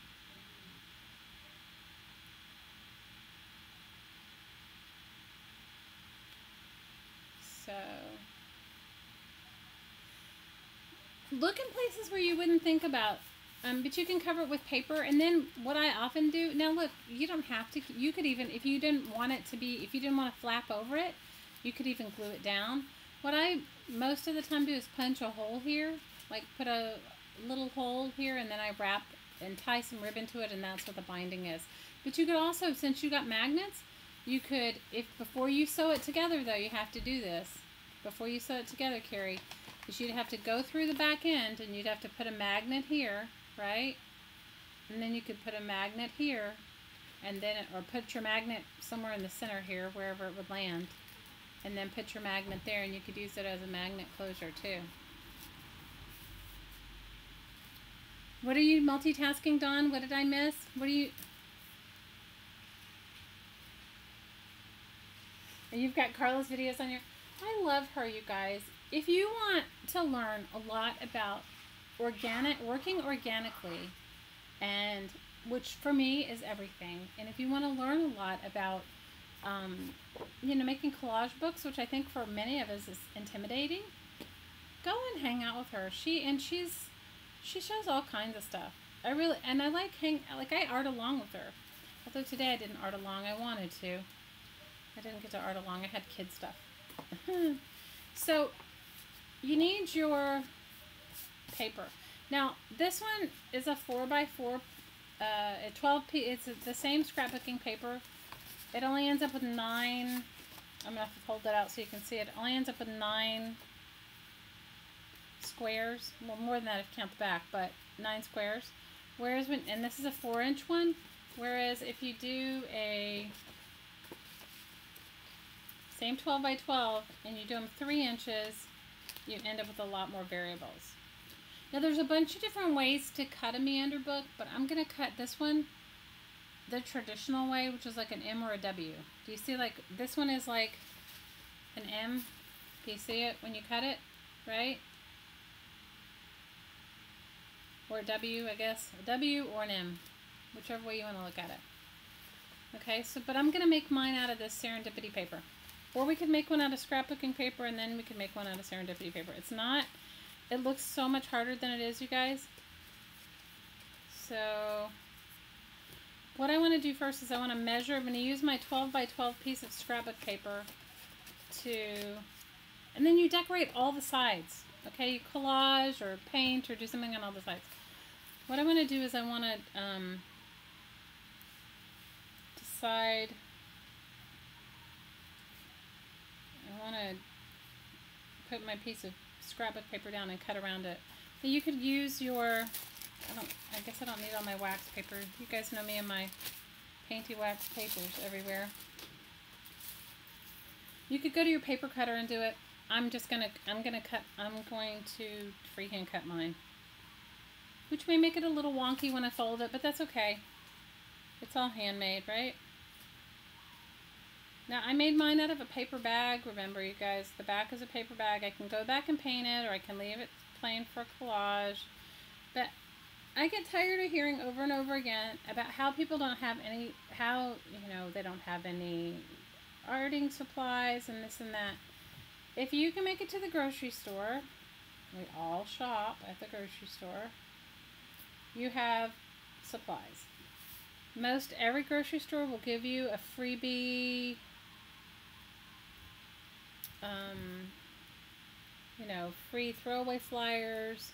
S1: So, look in places where you wouldn't think about um, but you can cover it with paper. And then what I often do, now look, you don't have to, you could even, if you didn't want it to be, if you didn't want to flap over it, you could even glue it down. What I most of the time do is punch a hole here, like put a little hole here and then I wrap and tie some ribbon to it and that's what the binding is. But you could also, since you got magnets, you could, if before you sew it together though, you have to do this. Before you sew it together, Carrie, is you'd have to go through the back end and you'd have to put a magnet here right? And then you could put a magnet here, and then, or put your magnet somewhere in the center here, wherever it would land. And then put your magnet there, and you could use it as a magnet closure too. What are you multitasking, Dawn? What did I miss? What are you... And you've got Carla's videos on your... I love her, you guys. If you want to learn a lot about organic working organically and which for me is everything and if you want to learn a lot about um, you know making collage books which i think for many of us is intimidating go and hang out with her she and she's she shows all kinds of stuff i really and i like hang like i art along with her although today i didn't art along i wanted to i didn't get to art along i had kid stuff *laughs* so you need your paper. Now, this one is a 4x4, uh, a 12 p. It's the same scrapbooking paper. It only ends up with nine. I'm to have to fold that out so you can see it. It only ends up with nine squares. Well, more than that if you count the back, but nine squares. Whereas when, and this is a four inch one. Whereas if you do a same 12 by 12 and you do them three inches, you end up with a lot more variables. Now there's a bunch of different ways to cut a meander book, but I'm going to cut this one the traditional way, which is like an M or a W. Do you see like, this one is like an M. Do you see it when you cut it? Right? Or a W, I guess. A W or an M. Whichever way you want to look at it. Okay, so, but I'm going to make mine out of this serendipity paper. Or we could make one out of scrapbooking paper and then we could make one out of serendipity paper. It's not it looks so much harder than it is, you guys. So, what I want to do first is I want to measure, I'm going to use my 12 by 12 piece of scrapbook paper to, and then you decorate all the sides. Okay, you collage or paint or do something on all the sides. What I want to do is I want to um, decide, I want to put my piece of scrapbook paper down and cut around it. You could use your, I don't, I guess I don't need all my wax paper. You guys know me and my painty wax papers everywhere. You could go to your paper cutter and do it. I'm just gonna, I'm gonna cut, I'm going to freehand cut mine. Which may make it a little wonky when I fold it, but that's okay. It's all handmade, right? Now, I made mine out of a paper bag. Remember, you guys, the back is a paper bag. I can go back and paint it, or I can leave it plain for collage. But I get tired of hearing over and over again about how people don't have any, how, you know, they don't have any arting supplies and this and that. If you can make it to the grocery store, we all shop at the grocery store, you have supplies. Most every grocery store will give you a freebie, um, you know, free throwaway flyers.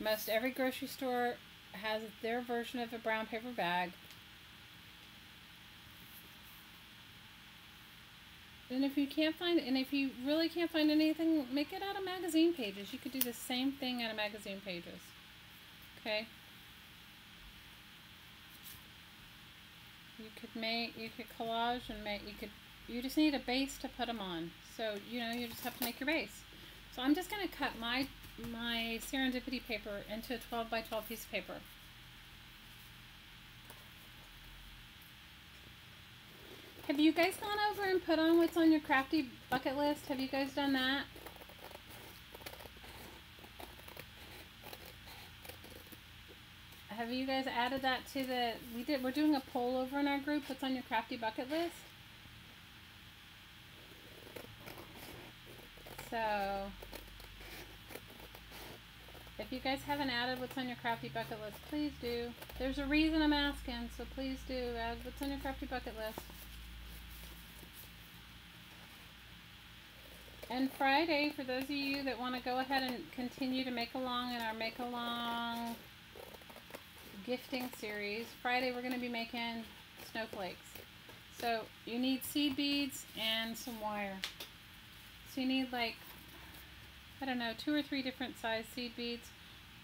S1: Most every grocery store has their version of a brown paper bag. And if you can't find, and if you really can't find anything, make it out of magazine pages. You could do the same thing out of magazine pages. Okay? You could make, you could collage and make, you could, you just need a base to put them on. So, you know, you just have to make your base. So I'm just going to cut my, my serendipity paper into a 12 by 12 piece of paper. Have you guys gone over and put on what's on your crafty bucket list? Have you guys done that? Have you guys added that to the we did we're doing a poll over in our group. What's on your crafty bucket list? So if you guys haven't added what's on your crafty bucket list please do. There's a reason i'm asking so please do add what's on your crafty bucket list. And friday for those of you that want to go ahead and continue to make along in our make along gifting series. Friday we're going to be making snowflakes. So you need seed beads and some wire. So you need like, I don't know, two or three different size seed beads.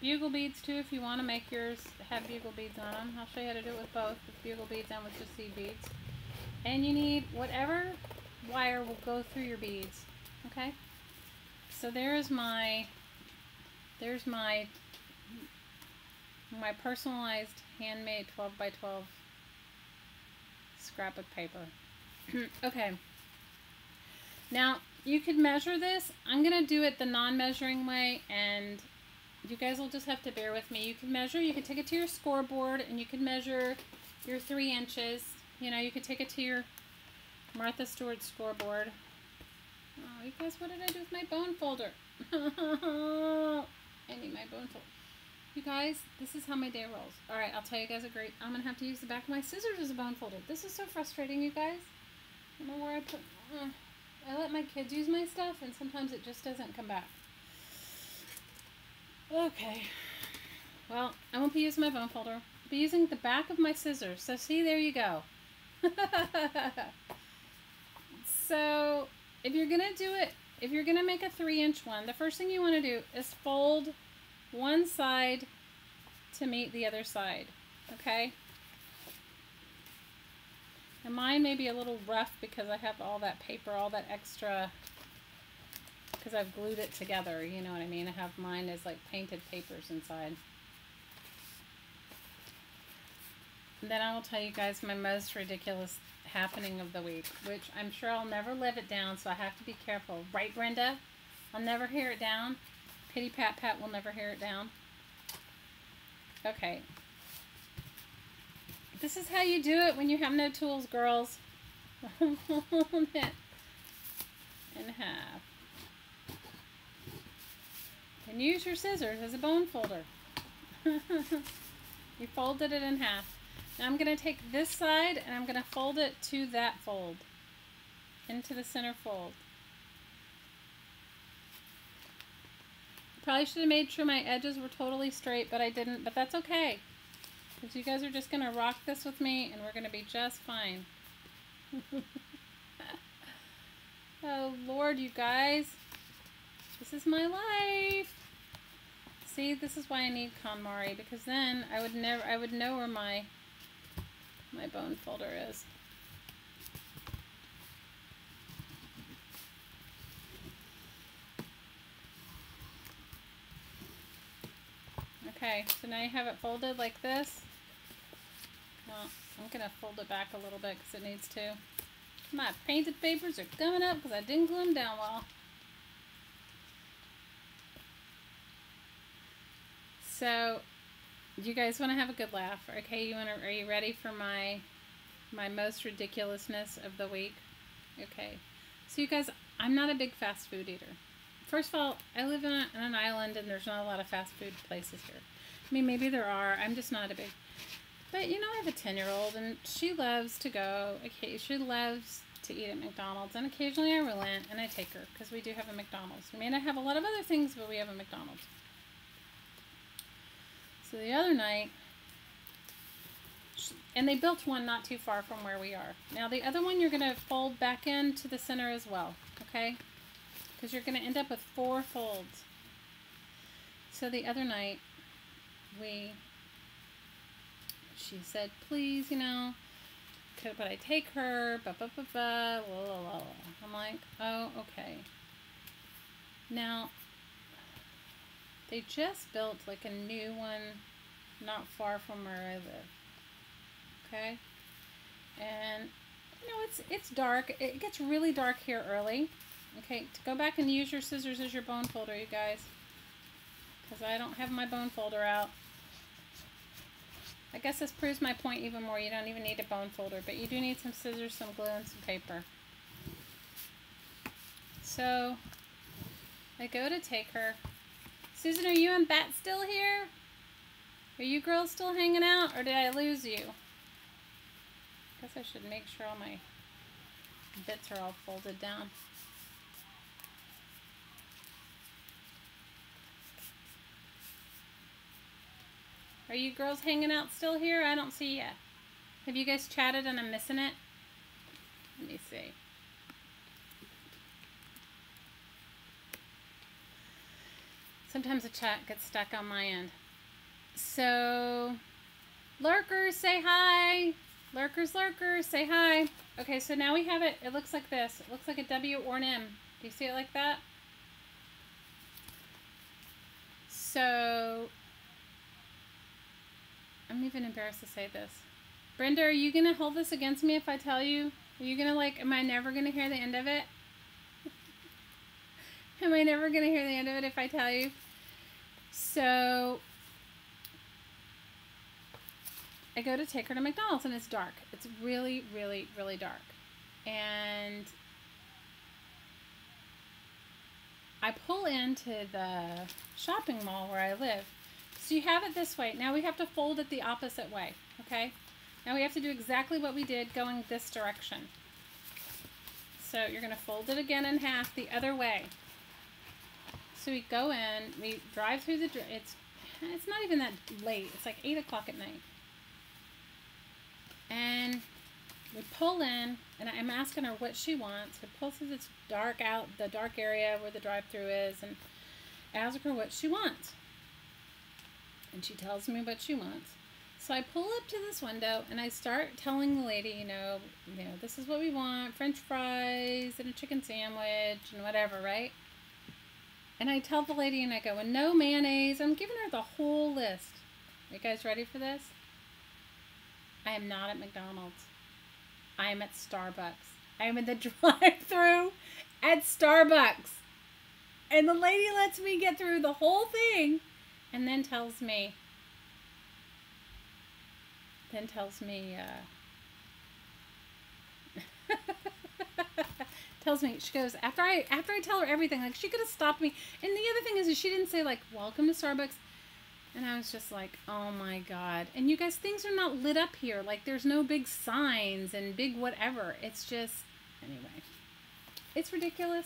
S1: Bugle beads too if you want to make yours have bugle beads on them. I'll show you how to do it with both, with bugle beads and with just seed beads. And you need whatever wire will go through your beads. Okay? So there's my, there's my my personalized handmade 12 by 12 scrap of paper. *clears throat* okay. Now, you could measure this. I'm going to do it the non-measuring way, and you guys will just have to bear with me. You can measure, you can take it to your scoreboard, and you can measure your three inches. You know, you could take it to your Martha Stewart scoreboard. Oh, you guys, what did I do with my bone folder? *laughs* I need my bone folder. You guys, this is how my day rolls. Alright, I'll tell you guys a great... I'm going to have to use the back of my scissors as a bone folder. This is so frustrating, you guys. I don't know where I put... Uh, I let my kids use my stuff, and sometimes it just doesn't come back. Okay. Well, I won't be using my bone folder. I'll be using the back of my scissors. So see, there you go. *laughs* so, if you're going to do it, if you're going to make a 3-inch one, the first thing you want to do is fold one side to meet the other side, okay? And mine may be a little rough because I have all that paper, all that extra, because I've glued it together, you know what I mean? I have mine as like painted papers inside. And then I will tell you guys my most ridiculous happening of the week, which I'm sure I'll never live it down, so I have to be careful. Right, Brenda? I'll never hear it down. Pity Pat Pat will never hear it down. Okay. This is how you do it when you have no tools, girls. *laughs* in half. And use your scissors as a bone folder. *laughs* you folded it in half. Now I'm going to take this side and I'm going to fold it to that fold. Into the center fold. Probably should have made sure my edges were totally straight, but I didn't. But that's okay. Because you guys are just going to rock this with me, and we're going to be just fine. *laughs* oh, Lord, you guys. This is my life. See, this is why I need KonMari, because then I would never, I would know where my, my bone folder is. Okay, so now you have it folded like this. Well, I'm going to fold it back a little bit because it needs to. My painted papers are coming up because I didn't glue them down well. So, you guys want to have a good laugh? Okay, you want to? Are you ready for my my most ridiculousness of the week? Okay, so you guys, I'm not a big fast food eater. First of all, I live in an island and there's not a lot of fast food places here. I mean, maybe there are. I'm just not a big. But you know, I have a ten year old and she loves to go. Okay, she loves to eat at McDonald's, and occasionally I relent and I take her because we do have a McDonald's. We may not have a lot of other things, but we have a McDonald's. So the other night, and they built one not too far from where we are. Now the other one you're going to fold back into the center as well, okay? Because you're going to end up with four folds. So the other night, we, she said, please, you know, could, would I take her? Ba, ba, ba, ba, la, la, la. I'm like, oh, okay. Now, they just built like a new one not far from where I live. Okay? And you know, it's it's dark. It gets really dark here early. Okay, to go back and use your scissors as your bone folder, you guys. Because I don't have my bone folder out. I guess this proves my point even more. You don't even need a bone folder, but you do need some scissors, some glue, and some paper. So, I go to take her. Susan, are you and Bat still here? Are you girls still hanging out, or did I lose you? I Guess I should make sure all my bits are all folded down. Are you girls hanging out still here? I don't see you. Have you guys chatted and I'm missing it? Let me see. Sometimes the chat gets stuck on my end. So, lurkers, say hi. Lurkers, lurkers, say hi. Okay, so now we have it. It looks like this. It looks like a W or an M. Do you see it like that? So, I'm even embarrassed to say this. Brenda, are you going to hold this against me if I tell you? Are you going to like, am I never going to hear the end of it? *laughs* am I never going to hear the end of it if I tell you? So, I go to take her to McDonald's and it's dark. It's really, really, really dark. And I pull into the shopping mall where I live so you have it this way. Now we have to fold it the opposite way, okay? Now we have to do exactly what we did going this direction. So you're going to fold it again in half the other way. So we go in, we drive through the, it's, it's not even that late. It's like 8 o'clock at night. And we pull in, and I'm asking her what she wants. We pull through this dark out, the dark area where the drive-through is, and ask her what she wants and she tells me what she wants. So I pull up to this window and I start telling the lady, you know, you know, this is what we want, french fries and a chicken sandwich and whatever, right? And I tell the lady and I go, and no mayonnaise. I'm giving her the whole list. Are you guys ready for this? I am not at McDonald's. I am at Starbucks. I am in the *laughs* drive-through at Starbucks. And the lady lets me get through the whole thing and then tells me then tells me uh, *laughs* tells me she goes after I after I tell her everything like she could have stopped me. And the other thing is, she didn't say like welcome to Starbucks. And I was just like oh my god. And you guys things are not lit up here. Like there's no big signs and big whatever. It's just anyway. It's ridiculous.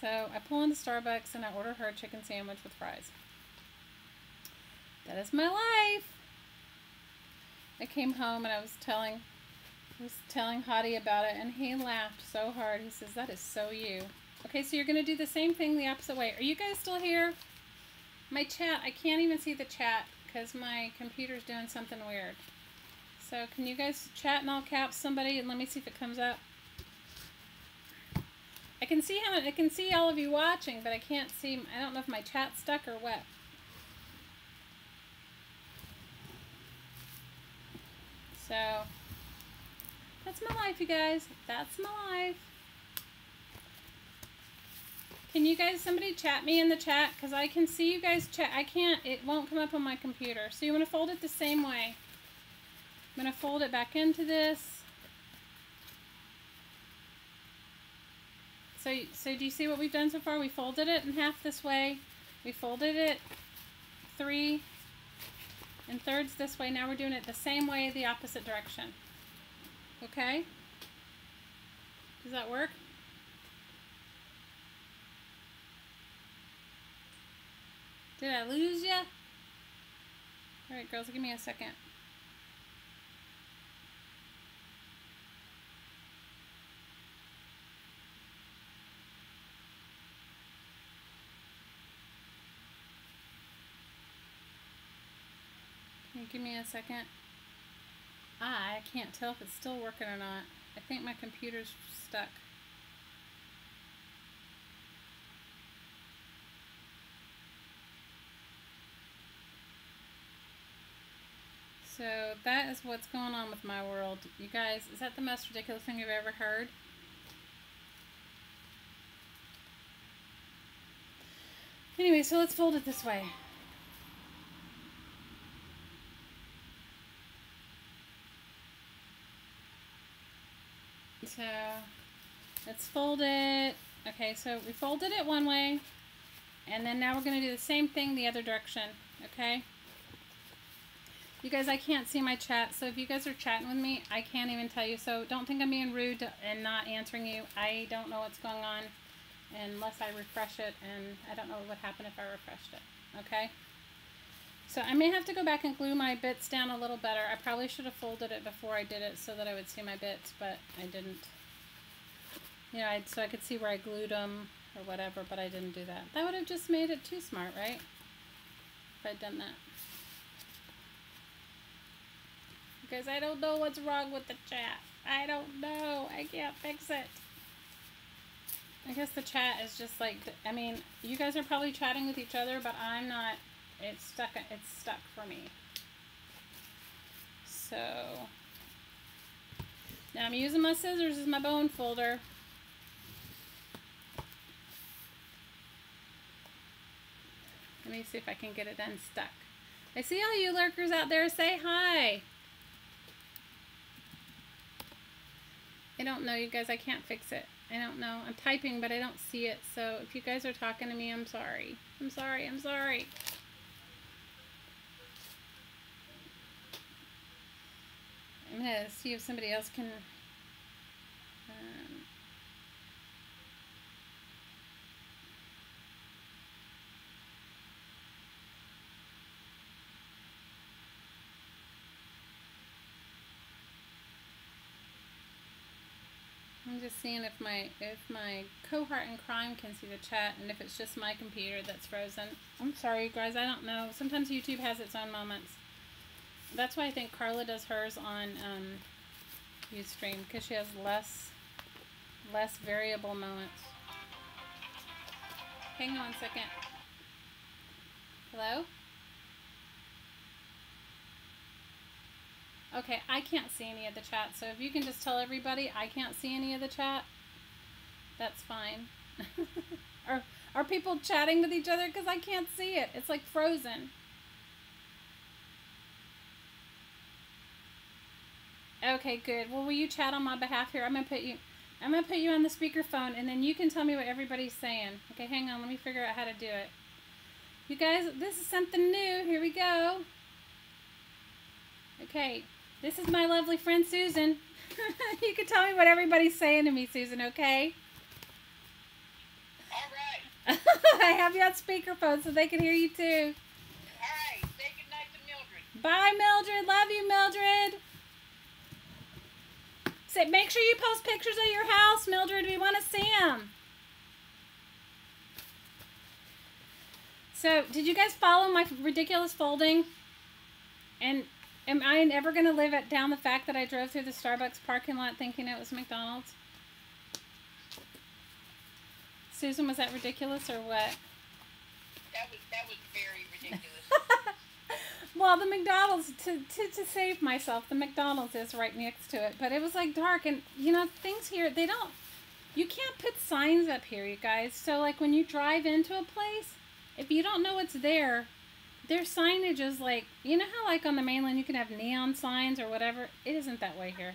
S1: So I pull into Starbucks and I order her a chicken sandwich with fries that is my life. I came home and I was telling I was telling Hottie about it and he laughed so hard. He says, that is so you. Okay, so you're going to do the same thing the opposite way. Are you guys still here? My chat, I can't even see the chat because my computer's doing something weird. So can you guys chat in all caps somebody and let me see if it comes up. I can see how I can see all of you watching, but I can't see I don't know if my chat's stuck or what. So, that's my life, you guys. That's my life. Can you guys, somebody chat me in the chat? Because I can see you guys chat. I can't, it won't come up on my computer. So you want to fold it the same way. I'm going to fold it back into this. So, so do you see what we've done so far? We folded it in half this way. We folded it three and thirds this way. Now we're doing it the same way, the opposite direction. Okay? Does that work? Did I lose you? Alright, girls, give me a second. Give me a second? I can't tell if it's still working or not. I think my computer's stuck. So that is what's going on with my world. You guys, is that the most ridiculous thing you've ever heard? Anyway, so let's fold it this way. So let's fold it. Okay, so we folded it one way, and then now we're going to do the same thing the other direction, okay? You guys, I can't see my chat, so if you guys are chatting with me, I can't even tell you. So don't think I'm being rude and not answering you. I don't know what's going on unless I refresh it, and I don't know what would happen if I refreshed it, okay? So I may have to go back and glue my bits down a little better. I probably should have folded it before I did it so that I would see my bits, but I didn't. You know, I'd, so I could see where I glued them or whatever, but I didn't do that. That would have just made it too smart, right? If I'd done that. Because I don't know what's wrong with the chat. I don't know. I can't fix it. I guess the chat is just like, I mean, you guys are probably chatting with each other, but I'm not. It's stuck. It's stuck for me. So now I'm using my scissors as my bone folder. Let me see if I can get it unstuck. I see all you lurkers out there. Say hi. I don't know, you guys. I can't fix it. I don't know. I'm typing, but I don't see it. So if you guys are talking to me, I'm sorry. I'm sorry. I'm sorry. I'm going to see if somebody else can... Um, I'm just seeing if my if my cohort in crime can see the chat and if it's just my computer that's frozen. I'm sorry guys, I don't know. Sometimes YouTube has its own moments. That's why I think Carla does hers on um, Ustream because she has less less variable moments. Hang on a second. Hello? Okay, I can't see any of the chat, so if you can just tell everybody I can't see any of the chat, that's fine. *laughs* are, are people chatting with each other? Because I can't see it. It's like frozen. Okay, good. Well, will you chat on my behalf here? I'm gonna put you. I'm gonna put you on the speakerphone, and then you can tell me what everybody's saying. Okay, hang on. Let me figure out how to do it. You guys, this is something new. Here we go. Okay, this is my lovely friend Susan. *laughs* you can tell me what everybody's saying to me, Susan. Okay.
S2: All right. *laughs*
S1: I have you on speakerphone so they can hear you too.
S2: All right. Say goodnight to Mildred.
S1: Bye, Mildred. Love you, Mildred. Say, make sure you post pictures of your house, Mildred. We want to see them. So, did you guys follow my ridiculous folding? And am I ever going to live it down the fact that I drove through the Starbucks parking lot thinking it was McDonald's? Susan, was that ridiculous or what?
S2: That was that was very ridiculous. *laughs*
S1: Well, the McDonald's to, to to save myself, the McDonald's is right next to it, but it was like dark, and you know things here they don't. you can't put signs up here, you guys. So like when you drive into a place, if you don't know what's there, their signage is like you know how like on the mainland you can have neon signs or whatever. It isn't that way here.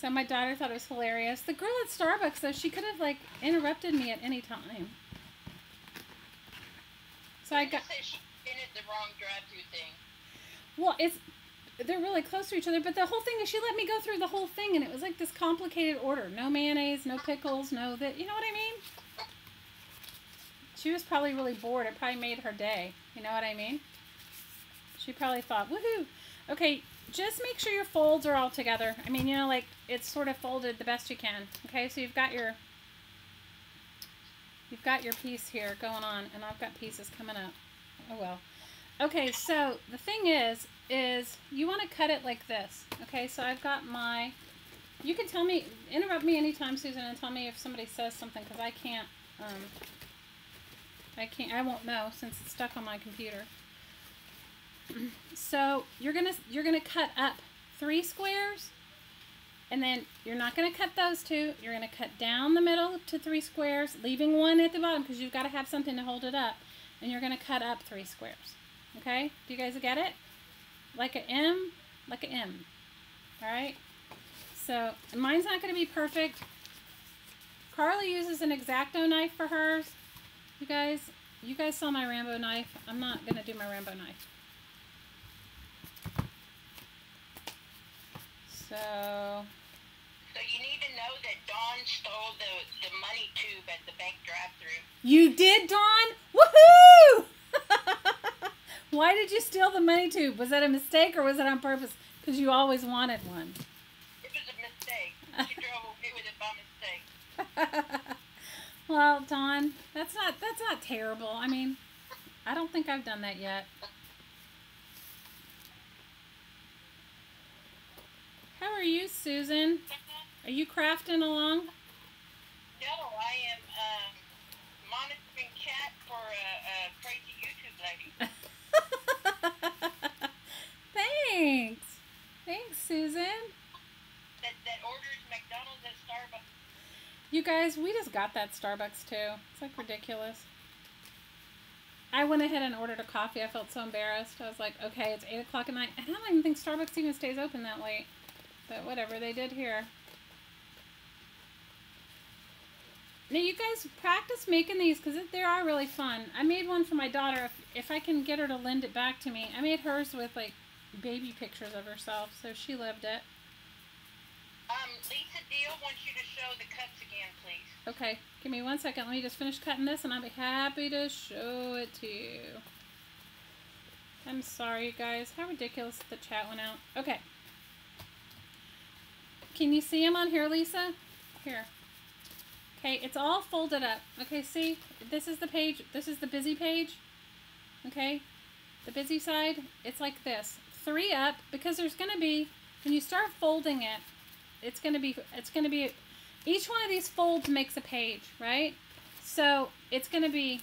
S1: So my daughter thought it was hilarious. The girl at Starbucks though, she could have like interrupted me at any time. So I got
S2: The wrong drive-through thing.
S1: well, it's they're really close to each other, but the whole thing is she let me go through the whole thing and it was like this complicated order. No mayonnaise, no pickles, no that you know what I mean? She was probably really bored. It probably made her day. You know what I mean? She probably thought, woohoo. Okay, just make sure your folds are all together. I mean, you know, like it's sort of folded the best you can. Okay, so you've got your you've got your piece here going on, and I've got pieces coming up. Oh well. Okay, so the thing is, is you want to cut it like this. Okay, so I've got my. You can tell me, interrupt me anytime, Susan, and tell me if somebody says something because I can't. Um, I can't. I won't know since it's stuck on my computer. so you're gonna you're gonna cut up three squares, and then you're not gonna cut those two. You're gonna cut down the middle to three squares, leaving one at the bottom because you've got to have something to hold it up, and you're gonna cut up three squares. Okay? Do you guys get it? Like a M, like a M. All right. So mine's not gonna be perfect. Carly uses an Exacto knife for hers. You guys, you guys saw my Rambo knife. I'm not gonna do my Rambo knife. So,
S2: to know that Dawn stole the, the money tube at the bank drive-through.
S1: you did, Dawn? Woohoo! *laughs* Why did you steal the money tube? Was that a mistake or was it on purpose? Because you always wanted one.
S2: It was a mistake. She drove away with it by mistake. *laughs*
S1: well, Dawn, that's not that's not terrible. I mean, I don't think I've done that yet. How are you, Susan? Are you crafting along?
S2: No, I am um, monitoring cat for a, a crazy YouTube lady *laughs*
S1: Thanks. Thanks, Susan.
S2: that, that orders McDonald's at Starbucks.
S1: You guys, we just got that Starbucks too. It's like ridiculous. I went ahead and ordered a coffee. I felt so embarrassed. I was like, okay, it's 8 o'clock at night. And I don't even think Starbucks even stays open that late. But whatever, they did here. Now, you guys practice making these because they are really fun. I made one for my daughter. If, if I can get her to lend it back to me, I made hers with like baby pictures of herself, so she lived it.
S2: Um, Lisa Deal wants you to show the cuts again, please.
S1: Okay, give me one second. Let me just finish cutting this and I'll be happy to show it to you. I'm sorry, you guys. How ridiculous the chat went out. Okay. Can you see them on here, Lisa? Here. Okay, it's all folded up. Okay, see? This is the page. This is the busy page. Okay? The busy side, it's like this. Three up, because there's going to be, when you start folding it, it's going to be, it's going to be, each one of these folds makes a page, right? So it's going to be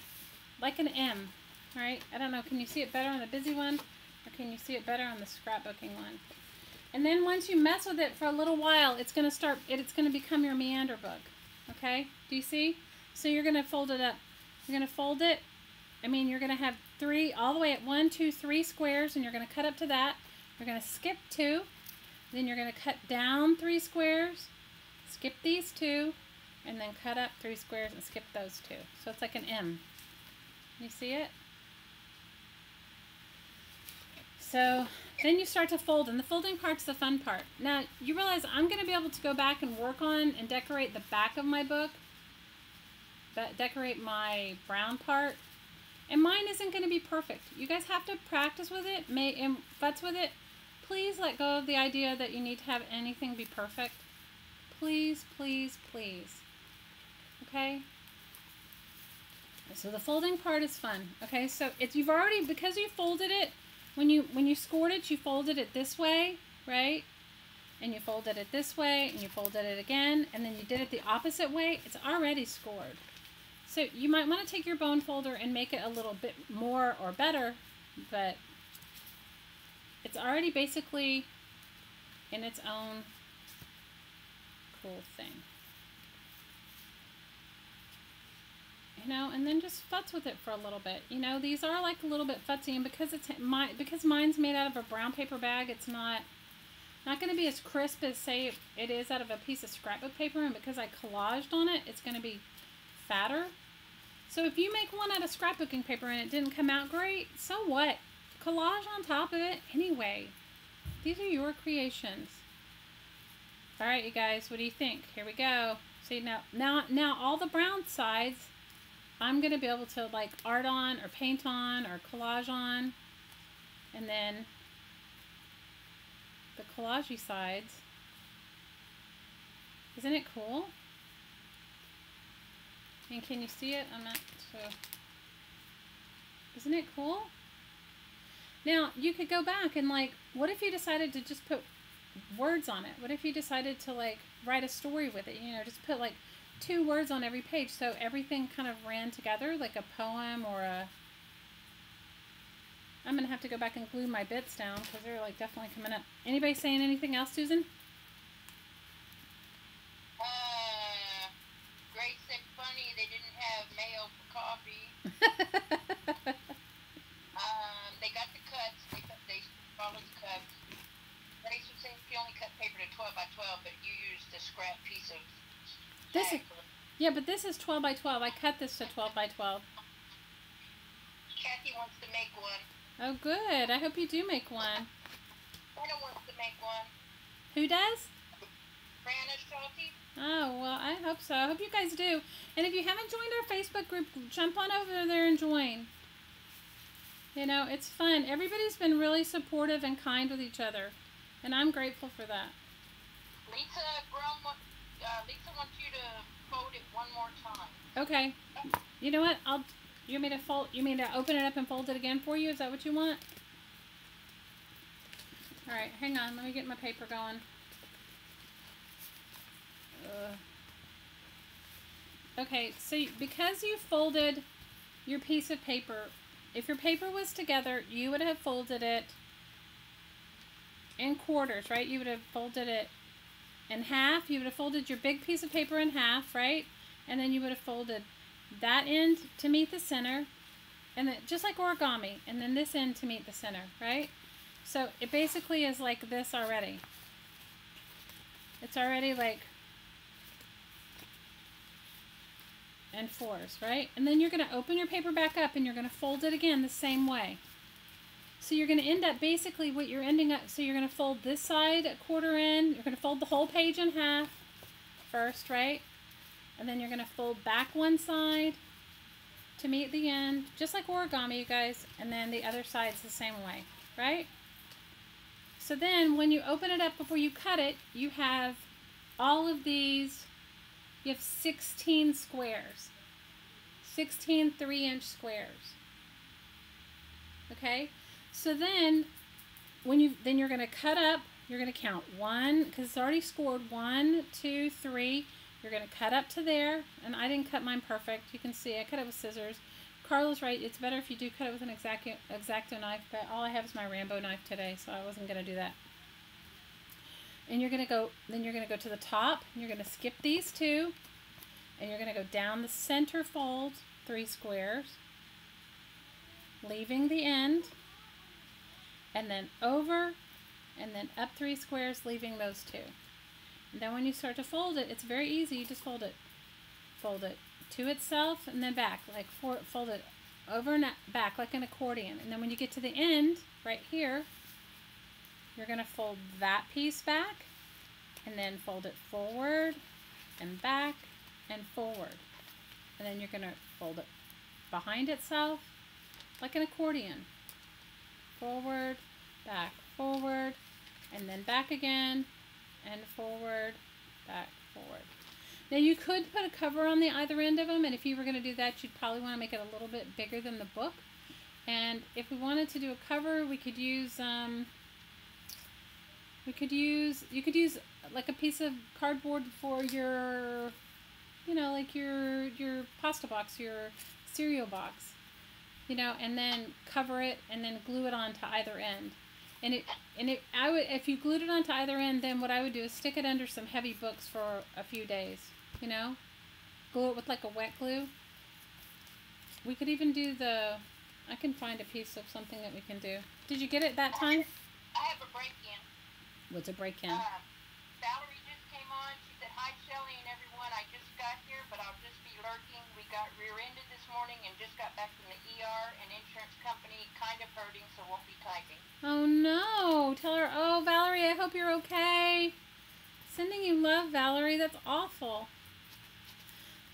S1: like an M, right? I don't know, can you see it better on the busy one? Or can you see it better on the scrapbooking one? And then once you mess with it for a little while, it's going to start, it's going to become your meander book. Okay? Do you see? So you're going to fold it up. You're going to fold it. I mean, you're going to have three, all the way at one, two, three squares, and you're going to cut up to that. You're going to skip two. Then you're going to cut down three squares, skip these two, and then cut up three squares and skip those two. So it's like an M. You see it? So then you start to fold, and the folding part's the fun part. Now, you realize I'm going to be able to go back and work on and decorate the back of my book, but decorate my brown part, and mine isn't going to be perfect. You guys have to practice with it, may, and futz with it. Please let go of the idea that you need to have anything be perfect. Please, please, please. Okay? So the folding part is fun. Okay, so it's you've already, because you folded it, when you when you scored it, you folded it this way, right? And you folded it this way, and you folded it again, and then you did it the opposite way. It's already scored. So you might want to take your bone folder and make it a little bit more or better, but it's already basically in its own cool thing. Know, and then just futz with it for a little bit. You know, these are like a little bit futzy, and because it's my because mine's made out of a brown paper bag, it's not not going to be as crisp as say it is out of a piece of scrapbook paper, and because I collaged on it, it's going to be fatter. So if you make one out of scrapbooking paper and it didn't come out great, so what? Collage on top of it anyway. These are your creations. All right, you guys, what do you think? Here we go. See now, now, now all the brown sides, I'm gonna be able to like art on or paint on or collage on, and then the collagey sides. Isn't it cool? And can you see it? I'm not so. Isn't it cool? Now, you could go back and like, what if you decided to just put words on it? What if you decided to like write a story with it? You know, just put like two words on every page so everything kind of ran together like a poem or a. I'm gonna have to go back and glue my bits down because they're like definitely coming up. Anybody saying anything else, Susan?
S2: Uh, Grace said funny they didn't have mayo for coffee. um, they got the cuts. They cut, they followed the cuts. Grace was saying she only cut paper to 12 by 12, but you used a scrap piece of.
S1: This is-
S2: sack.
S1: Yeah, but this is 12 by 12. I cut this to 12 by 12.
S2: Kathy wants to make one.
S1: Oh, good. I hope you do make one.
S2: Anna wants to make one.
S1: Who does?
S2: Brandon Schulte.
S1: Oh, well, I hope so. I hope you guys do. And if you haven't joined our Facebook group, jump on over there and join. You know, it's fun. Everybody's been really supportive and kind with each other. And I'm grateful for that.
S2: Lisa Grum, uh, Lisa wants you to it one more time.
S1: Okay. You know what? I'll. You want me to fold? You mean to open it up and fold it again for you? Is that what you want? All right. Hang on. Let me get my paper going. Ugh. Okay. So because you folded your piece of paper, if your paper was together, you would have folded it in quarters, right? You would have folded it in half. You would have folded your big piece of paper in half, right? And then you would have folded that end to meet the center, and then just like origami, and then this end to meet the center, right? So it basically is like this already. It's already like and fours, right? And then you're going to open your paper back up and you're going to fold it again the same way. So you're going to end up basically what you're ending up, so you're going to fold this side a quarter in, you're going to fold the whole page in half first, right? And then you're going to fold back one side to meet the end, just like origami, you guys. And then the other side's the same way, right? So then when you open it up before you cut it, you have all of these, you have 16 squares. 16 three inch squares. Okay? So then when you then you're going to cut up, you're going to count one because it's already scored one, two, three. You're going to cut up to there, and I didn't cut mine perfect. You can see I cut it with scissors. Carla's right. It's better if you do cut it with an exacto, knife, but all I have is my Rambo knife today, so I wasn't going to do that. And you're going to go, then you're going to go to the top, and you're going to skip these two, and you're going to go down the center fold, three squares, leaving the end, and then over, and then up three squares, leaving those two. And then when you start to fold it, it's very easy. You just fold it, fold it to itself, and then back, like for, fold it over and back like an accordion. And then when you get to the end, right here, you're going to fold that piece back, and then fold it forward, and back, and forward. And then you're going to fold it behind itself, like an accordion. Forward, back, forward, and then back again, and forward, back, forward. Now you could put a cover on the either end of them, and if you were going to do that, you'd probably want to make it a little bit bigger than the book. And if we wanted to do a cover, we could use um, we could use you could use like a piece of cardboard for your you know like your your pasta box, your cereal box, you know, and then cover it and then glue it on to either end. And it and it I would if you glued it onto either end, then what I would do is stick it under some heavy books for a few days. You know, glue it with like a wet glue. We could even do the. I can find a piece of something that we can do. Did you get it that time?
S2: I have a break in.
S1: What's a break in?
S2: Uh, Hi, Shelly and everyone. I just got here, but I'll just be lurking. We got rear ended this morning and just got back from the ER and insurance company kind of hurting, so won't be typing.
S1: Oh no! Tell her, oh Valerie, I hope you're okay. Sending you love, Valerie. That's awful.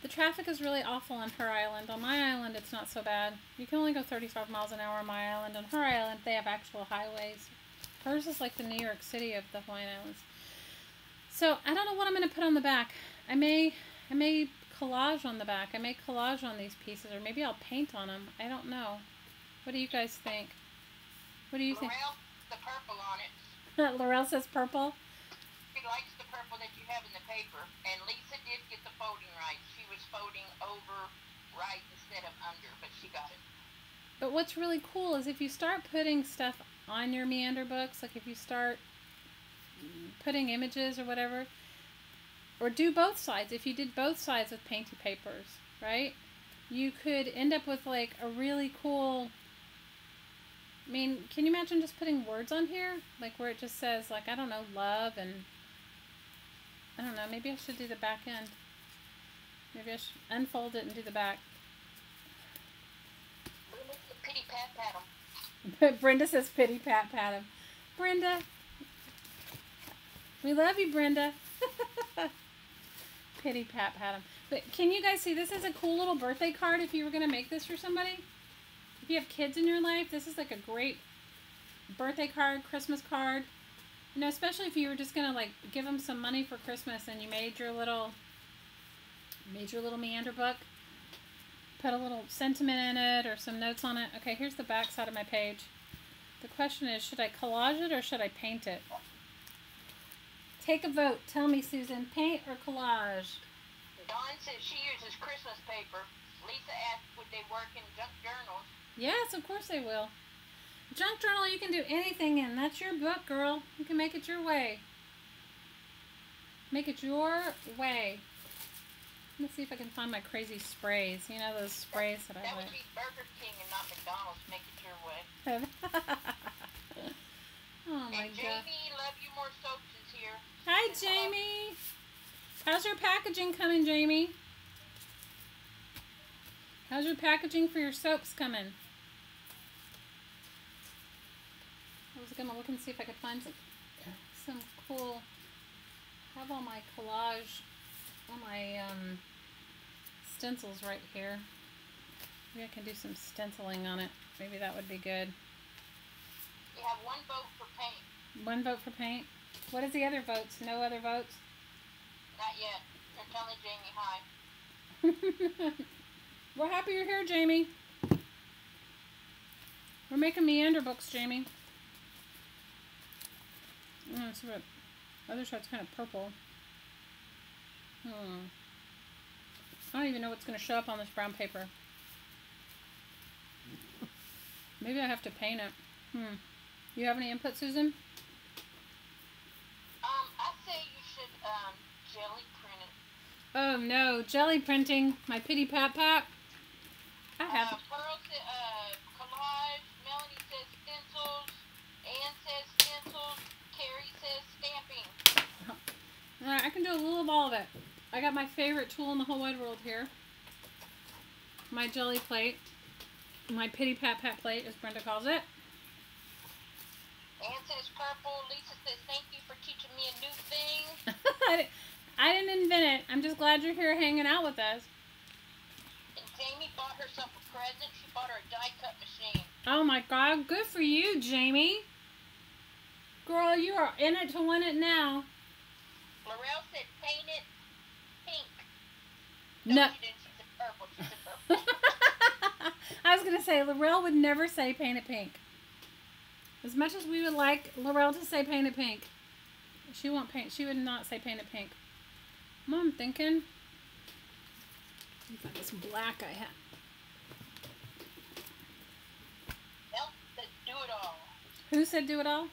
S1: The traffic is really awful on her island. On my island, it's not so bad. You can only go 35 miles an hour on my island. On her island, they have actual highways. Hers is like the New York City of the Hawaiian Islands. So I don't know what I'm going to put on the back. I may, I may collage on the back. I may collage on these pieces, or maybe I'll paint on them. I don't know. What do you guys think? What do you think?
S2: Laurel, the purple on it. *laughs*
S1: Laurel says purple.
S2: She likes the purple that you have in the paper. And Lisa did get the folding right. She was folding over right instead of under, but she got it.
S1: But what's really cool is if you start putting stuff on your meander books, like if you start putting images or whatever, or do both sides, if you did both sides with painty papers, right? You could end up with like a really cool. I mean, can you imagine just putting words on here? Like where it just says, like, I don't know, love and. I don't know, maybe I should do the back end. Maybe I should unfold it and do the back. *laughs*
S2: Pity pat pat 'em.
S1: Brenda says pity pat pat him. Brenda. We love you, Brenda. *laughs* pity pat him. But can you guys see this is a cool little birthday card if you were going to make this for somebody? If you have kids in your life, this is like a great birthday card, Christmas card. You know, especially if you were just going to like give them some money for Christmas and you made your little made your little meander book put a little sentiment in it or some notes on it. Okay, here's the back side of my page. The question is, should I collage it or should I paint it? Take a vote. Tell me, Susan, paint or collage?
S2: Dawn says she uses Christmas paper. Lisa asked would they work in junk journals.
S1: Yes, of course they will. Junk journal you can do anything in. That's your book, girl. You can make it your way. Make it your way. Let's see if I can find my crazy sprays. You know those sprays that,
S2: that
S1: I
S2: would
S1: like.
S2: be Burger King and not McDonald's. Make it your way. *laughs*
S1: oh my
S2: and
S1: god.
S2: Jamie, love you more soaps.
S1: Hi, Jamie. How's your packaging coming, Jamie? How's your packaging for your soaps coming? I was gonna look and see if I could find some, some cool. I have all my collage, all my um, stencils right here. Maybe I can do some stenciling on it. Maybe that would be good.
S2: You have one vote for paint.
S1: One vote for paint. What is the other votes? No other votes?
S2: Not yet. They're telling Jamie hi. *laughs*
S1: We're happy you're here, Jamie. We're making meander books, Jamie. Oh, see what other side's kind of purple. Hmm. I don't even know what's going to show up on this brown paper. Maybe I have to paint it. Hmm. You have any input, Susan?
S2: I say you should um jelly print it.
S1: Oh no, jelly printing. My pity pat pat. I have.
S2: Uh, Pearl said uh collage. Melanie says stencils. Ann says stencils. Carrie says stamping.
S1: Alright, I can do a little of all of it. I got my favorite tool in the whole wide world here. My jelly plate. My pity pat pat plate, as Brenda calls it.
S2: Says purple. Lisa says thank you for teaching me a new thing. *laughs*
S1: I didn't invent it. I'm just glad you're here hanging out with us.
S2: And Jamie bought herself a present. She bought her a die cut machine.
S1: Oh my god, good for you, Jamie. Girl, you are in it to win it now.
S2: Laurel said paint it pink.
S1: No.
S2: she didn't. She said purple. She said purple. *laughs*
S1: I was gonna say Laurel would never say paint it pink. As much as we would like Laurel to say paint it pink, she won't paint. She would not say paint it pink. Mom, thinking. This black I have.
S2: well, let's do it all.
S1: Who said do it all?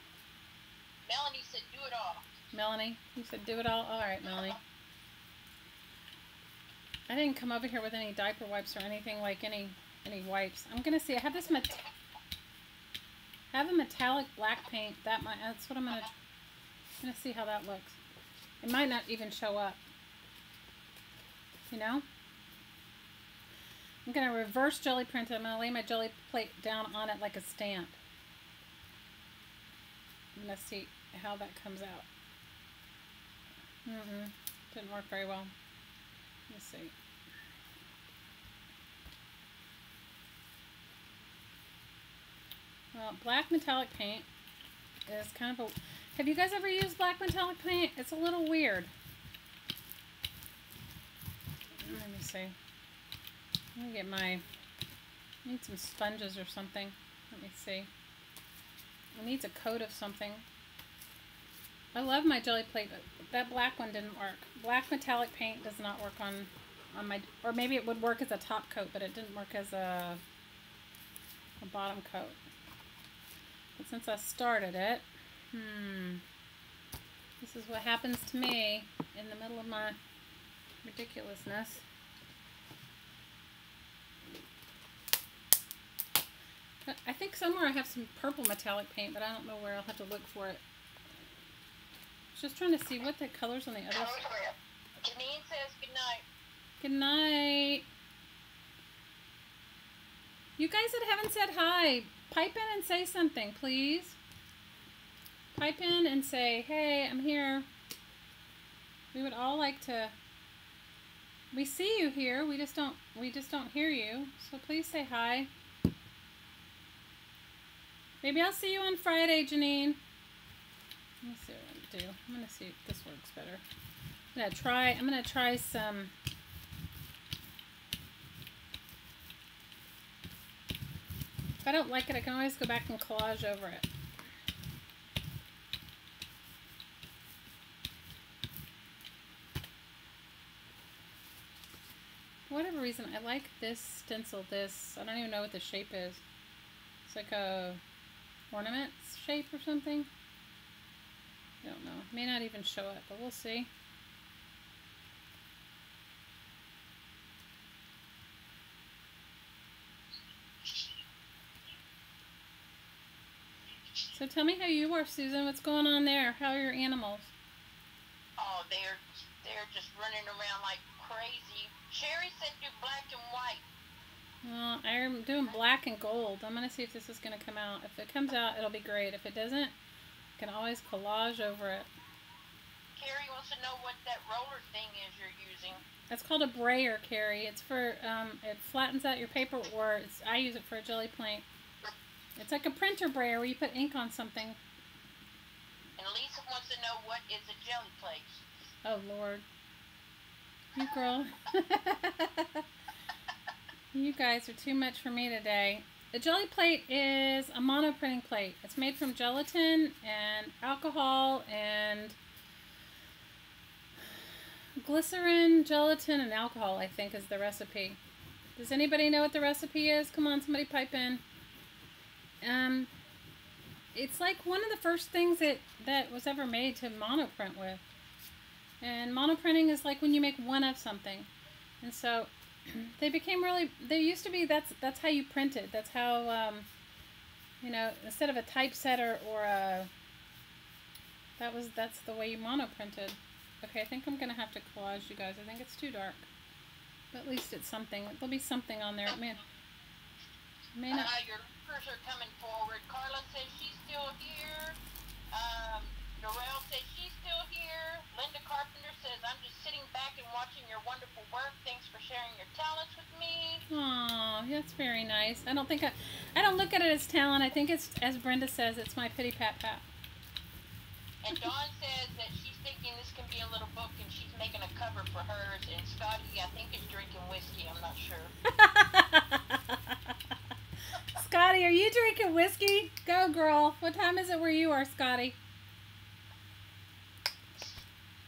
S2: Melanie said do it all.
S1: Melanie, you said do it all. All right, Melanie. I didn't come over here with any diaper wipes or anything like any any wipes. I'm gonna see. I have this. I have a metallic black paint. That might. That's what I'm gonna. I'm gonna see how that looks. It might not even show up. You know. I'm gonna reverse jelly print it. I'm gonna lay my jelly plate down on it like a stamp. I'm gonna see how that comes out. Mm-mm. Didn't work very well. Let's see. Well, black metallic paint is kind of a... Have you guys ever used black metallic paint? It's a little weird. Let me see. Let me get my... I need some sponges or something. Let me see. It needs a coat of something. I love my jelly plate, but that black one didn't work. Black metallic paint does not work on, on my, or maybe it would work as a top coat, but it didn't work as a, a bottom coat. But since I started it, hmm, this is what happens to me in the middle of my ridiculousness. I think somewhere I have some purple metallic paint, but I don't know where. I'll have to look for it. Just trying to see what the colors on the other side.
S2: Janine says good night.
S1: Good night. You guys that haven't said hi, pipe in and say something, please. Pipe in and say, hey, I'm here. We would all like to we see you here. We just don't we just don't hear you. So please say hi. Maybe I'll see you on Friday, Janine. Let me see what I'm gonna do. I'm gonna see if this works better. I'm gonna try. I'm gonna try some. If I don't like it, I can always go back and collage over it. For whatever reason, I like this stencil. This I don't even know what the shape is. It's like a ornament shape or something. I don't know. May not even show it, but we'll see. So tell me how you are, Susan. What's going on there? How are your animals?
S2: Oh, they're they're just running around like crazy. Sherry said do black and white.
S1: Well, I'm doing black and gold. I'm going to see if this is going to come out. If it comes out, it'll be great. If it doesn't, I can always collage over it.
S2: Carrie wants to know what that roller thing is you're using.
S1: That's called a brayer, Carrie. It's for, um, it flattens out your paper, or it's, I use it for a jelly plate. It's like a printer brayer where you put ink on something.
S2: And Lisa wants to know what is a jelly plate.
S1: Oh, Lord. You girl. *laughs* You guys are too much for me today. The jelly plate is a monoprinting plate. It's made from gelatin and alcohol and glycerin, gelatin, and alcohol, I think, is the recipe. Does anybody know what the recipe is? Come on, somebody pipe in. Um, it's like one of the first things that, that was ever made to monoprint with. And monoprinting is like when you make one of something. And so *clears throat* they became really they used to be that's that's how you printed. That's how um, you know instead of a typesetter or a that was that's the way you mono printed okay I think I'm gonna have to collage you guys. I think it's too dark. But at least it's something there'll be something on there. Man
S2: may not your cursor coming forward Carla says she's still here um, says she's still here. Linda Carpenter says, I'm just sitting back and watching your wonderful work. Thanks for sharing your talents with me.
S1: Oh, that's very nice. I don't think I, I don't look at it as talent. I think it's, as Brenda says, it's my pity pat pat.
S2: And Dawn says that she's thinking this can be a little book and she's making a cover for hers. And Scotty, I think, is drinking whiskey. I'm not sure. *laughs*
S1: Scotty, are you drinking whiskey? Go, girl. What time is it where you are, Scotty?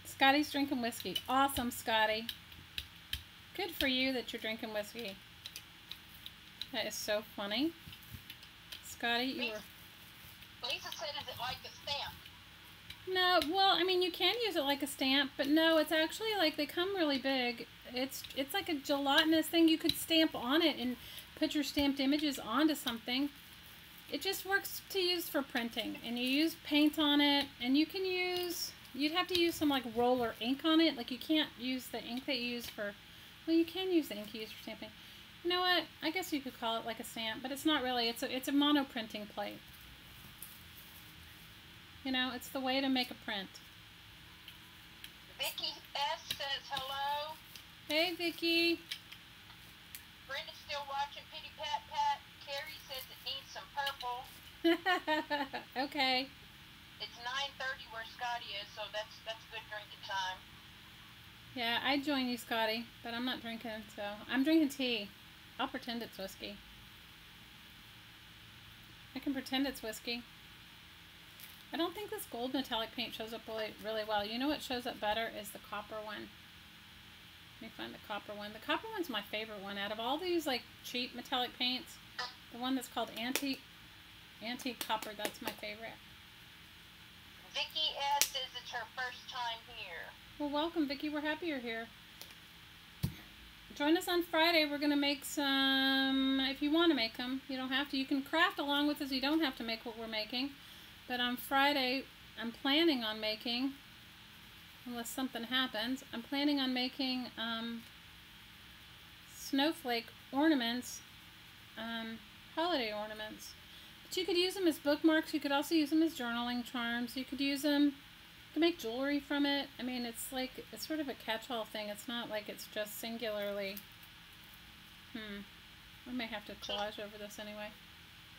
S1: Scotty's drinking whiskey. Awesome, Scotty. Good for you that you're drinking whiskey. That is so funny. Scotty, you were...
S2: Lisa said, is it like a stamp?
S1: No, well, I mean, you can use it like a stamp, but no, it's actually like they come really big. It's it's like a gelatinous thing. You could stamp on it and put your stamped images onto something. It just works to use for printing, and you use paint on it, and you can use. You'd have to use some like roller ink on it. Like you can't use the ink that you use for. Well, you can use the ink you use for stamping. You know what? I guess you could call it like a stamp, but it's not really. It's a it's a mono printing plate. You know, it's the way to make a print.
S2: Vicky S says hello.
S1: Hey, Vicky.
S2: Brenda's still watching Pity Pat Pat. Carrie says it needs some purple. *laughs*
S1: okay.
S2: It's 9:30 where Scotty is, so that's that's good drinking time.
S1: Yeah, I join you, Scotty, but I'm not drinking, so I'm drinking tea. I'll pretend it's whiskey. I can pretend it's whiskey. I don't think this gold metallic paint shows up really, really well. You know what shows up better is the copper one. Let me find the copper one. The copper one's my favorite one. Out of all these like cheap metallic paints, the one that's called antique antique copper, that's my favorite.
S2: Vicky S says it's her first time here.
S1: Well, welcome, Vicky. We're happy you're here. Join us on Friday. We're going to make some, if you want to make them. You don't have to. You can craft along with us. You don't have to make what we're making. But on Friday, I'm planning on making, unless something happens, I'm planning on making um, snowflake ornaments, um, holiday ornaments. But you could use them as bookmarks. You could also use them as journaling charms. You could use them to make jewelry from it. I mean, it's like, it's sort of a catch-all thing. It's not like it's just singularly, hmm, I may have to collage over this anyway.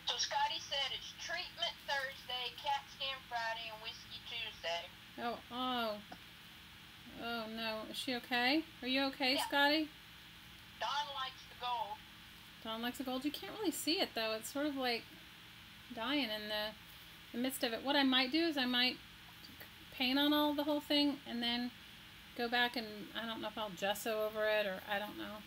S2: So Scotty said it's treatment Thursday, cat scan Friday, and whiskey Tuesday.
S1: Oh, oh. Oh no. Is she okay? Are you okay,
S2: Yeah.
S1: Scotty?
S2: Don likes the gold.
S1: Don likes the gold. You can't really see it though. It's sort of like dying in the, the midst of it. What I might do is I might paint on all the whole thing and then go back and I don't know if I'll gesso over it or I don't know.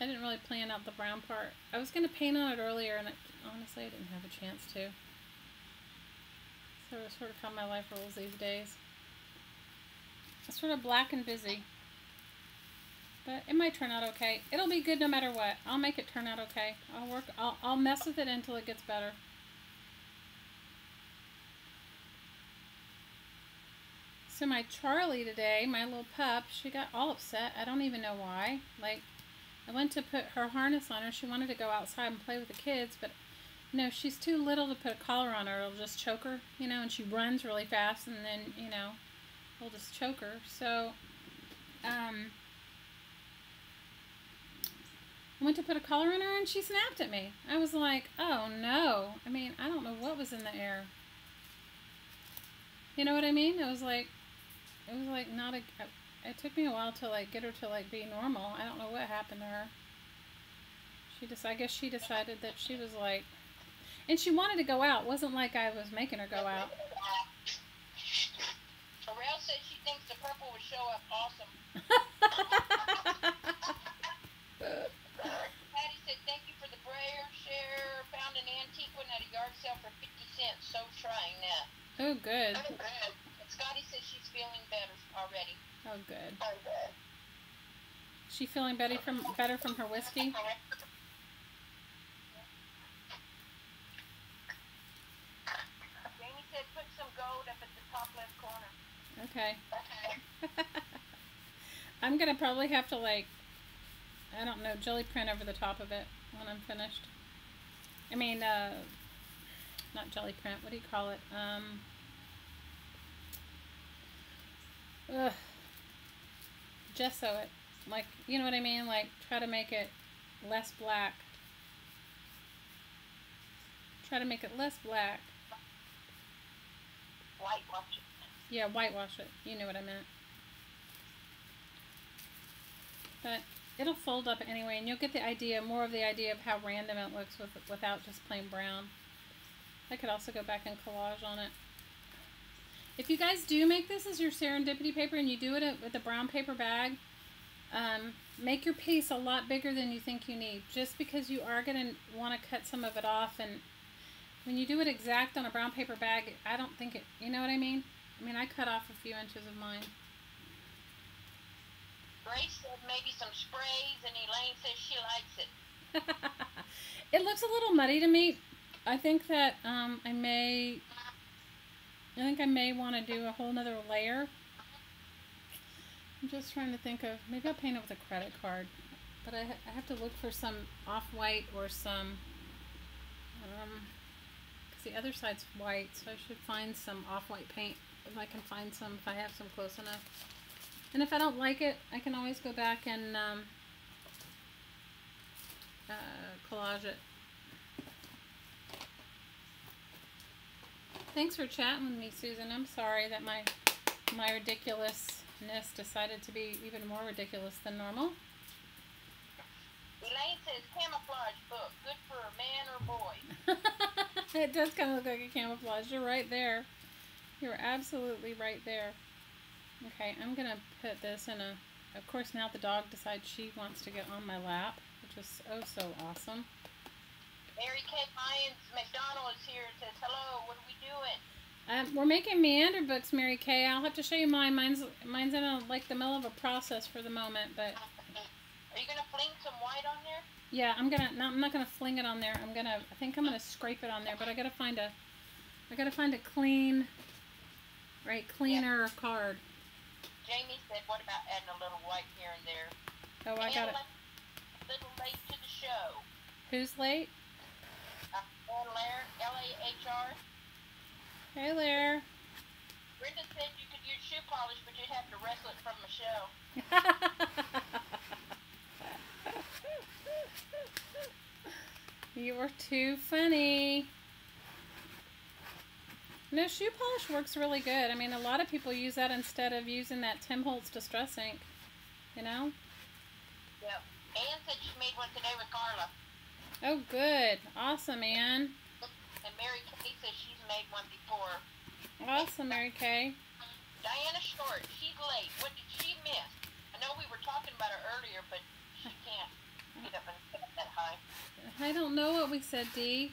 S1: I didn't really plan out the brown part. I was going to paint on it earlier and it, honestly I didn't have a chance to. So it's sort of how my life rolls these days. It's sort of black and busy. But it might turn out okay. It'll be good no matter what. I'll make it turn out okay. I'll work I'll I'll mess with it until it gets better. So my Charlie today, my little pup, she got all upset. I don't even know why. Like I went to put her harness on her. She wanted to go outside and play with the kids, but no, she's too little to put a collar on her. It'll just choke her, you know, and she runs really fast and then, you know, it'll just choke her. So, um, I went to put a collar on her and she snapped at me. I was like, oh no. I mean, I don't know what was in the air. You know what I mean? It was like, it was like not a, it took me a while to like get her to like be normal. I don't know what happened to her. She just, I guess she decided that she was like, and she wanted to go out. It wasn't like I was making her go out.
S2: Pharrell said she thinks the purple would show up awesome. *laughs* Patty said thank you for the brayer share. Found an antique one at a yard sale for 50 cents. So trying that.
S1: Oh, oh, good.
S2: And Scotty says she's feeling better already.
S1: Oh, good.
S2: Oh, good.
S1: She feeling better from better from her whiskey.
S2: Jamie said put some gold up at the top left corner.
S1: Okay.
S2: Okay. *laughs*
S1: I'm gonna probably have to like, I don't know, jelly print over the top of it when I'm finished. I mean, uh, not jelly print. What do you call it? Um. Ugh. Gesso it, like you know what I mean. Like try to make it less black. Try to make it less black. Yeah, whitewash it. You know what I meant. But it'll fold up anyway, and you'll get the idea, more of the idea of how random it looks with without just plain brown. I could also go back and collage on it. If you guys do make this as your serendipity paper and you do it with a brown paper bag, um, make your piece a lot bigger than you think you need. Just because you are going to want to cut some of it off and when you do it exact on a brown paper bag, I don't think it, you know what I mean? I mean, I cut off a few inches of mine.
S2: Grace said maybe some sprays, and Elaine says she likes it. *laughs*
S1: it looks a little muddy to me. I think that um, I may, I think I may want to do a whole nother layer. I'm just trying to think of, maybe I'll paint it with a credit card. But I, ha I have to look for some off-white or some, um, because the other side's white, so I should find some off-white paint if I can find some, if I have some close enough. And if I don't like it, I can always go back and um, uh, collage it. Thanks for chatting with me, Susan. I'm sorry that my my ridiculousness decided to be even more ridiculous than normal.
S2: Elaine says camouflage book, good for a man or boy. *laughs*
S1: it does kind of look like a camouflage. You're right there. You're absolutely right there. Okay, I'm gonna put this in a. Of course, now the dog decides she wants to get on my lap, which is oh so awesome.
S2: Mary Kay Lyons McDonald is here. Says hello. What are we doing?
S1: Um, we're making meander books, Mary Kay. I'll have to show you mine. Mine's mine's in a, like the middle of a process for the moment, but.
S2: Are you gonna fling some white on there?
S1: Yeah, I'm gonna. No, I'm not gonna fling it on there. I'm gonna. I think I'm gonna scrape it on there, but I gotta find a. I gotta find a clean. Right, cleaner yeah. card.
S2: Jamie said, "What about adding a little white here and there?"
S1: Oh, I got it.
S2: A little late to the show.
S1: Who's late?
S2: Uh, Lair, L-A-H-R.
S1: Hey, Lair.
S2: Brenda said you could use shoe polish, but you'd have to wrestle it from Michelle. *laughs*
S1: you are too funny. No, shoe polish works really good. I mean, a lot of people use that instead of using that Tim Holtz Distress ink. You know?
S2: Yep. Anne said she made one today with Carla.
S1: Oh, good. Awesome, Anne.
S2: And Mary Kay says she's made one before.
S1: Awesome, Mary Kay.
S2: Diana Short, she's late. What did she miss? I know we were talking about her earlier, but she can't get up and get that high.
S1: I don't know what we said, Dee.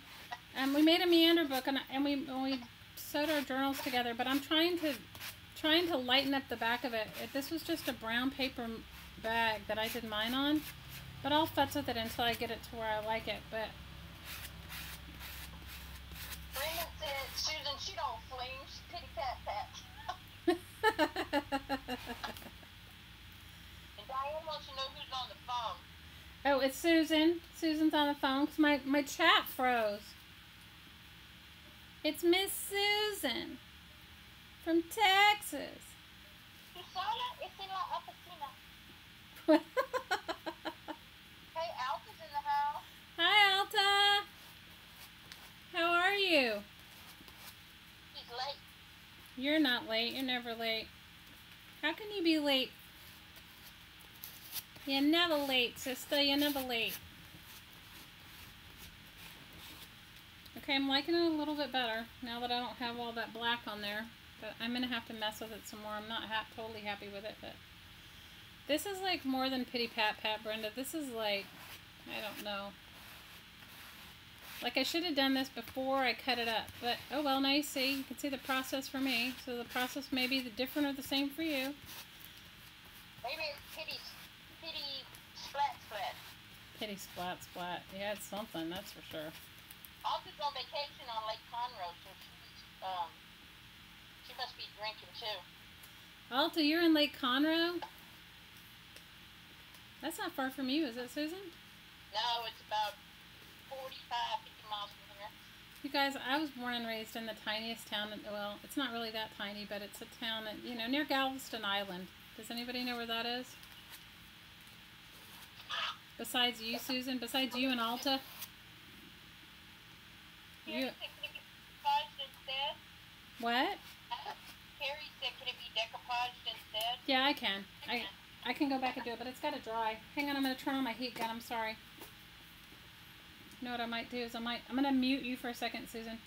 S1: Um, we made a meander book, and, and we, and we sewed our journals together, but I'm trying to trying to lighten up the back of it. If this was just a brown paper bag that I did mine on, but I'll futz with it until I get it to where I like it. But
S2: said, Susan, she don't fling, she's pity pat pat. and Diane wants to know who's on the phone.
S1: Oh, it's Susan. Susan's on the phone because my, my chat froze. It's Miss Susan from Texas.
S2: Susana es en la oficina. *laughs* hey, Alta's in the house.
S1: Hi, Alta. How are you?
S2: She's late.
S1: You're not late. You're never late. How can you be late? You're never late, sister. You're never late. Okay, I'm liking it a little bit better now that I don't have all that black on there. But I'm going to have to mess with it some more. I'm not ha totally happy with it, but this is like more than pity pat pat, Brenda. This is like, I don't know. Like I should have done this before I cut it up, but oh well, now you see, you can see the process for me. So the process may be the different or the same for you.
S2: Maybe it's pity, pity splat splat.
S1: Pity splat splat. Yeah, it's something, that's for sure.
S2: Alta's on vacation on Lake Conroe, so she's, um, she must be drinking too.
S1: Alta, you're in Lake Conroe? That's not far from you, is it, Susan?
S2: No, it's about 45, 50 miles from here.
S1: You guys, I was born and raised in the tiniest town. In, well, it's not really that tiny, but it's a town, that, you know, near Galveston Island. Does anybody know where that is? Besides you, Susan? Besides you and Alta? You-
S2: can it be decoupaged instead?
S1: What?
S2: Harry said, can it be decoupaged instead?
S1: Yeah, I can. I I can go back and do it, but it's got to dry. Hang on, I'm going to turn on my heat gun. I'm sorry. You know what I might do is I might I'm going to mute you for a second, Susan.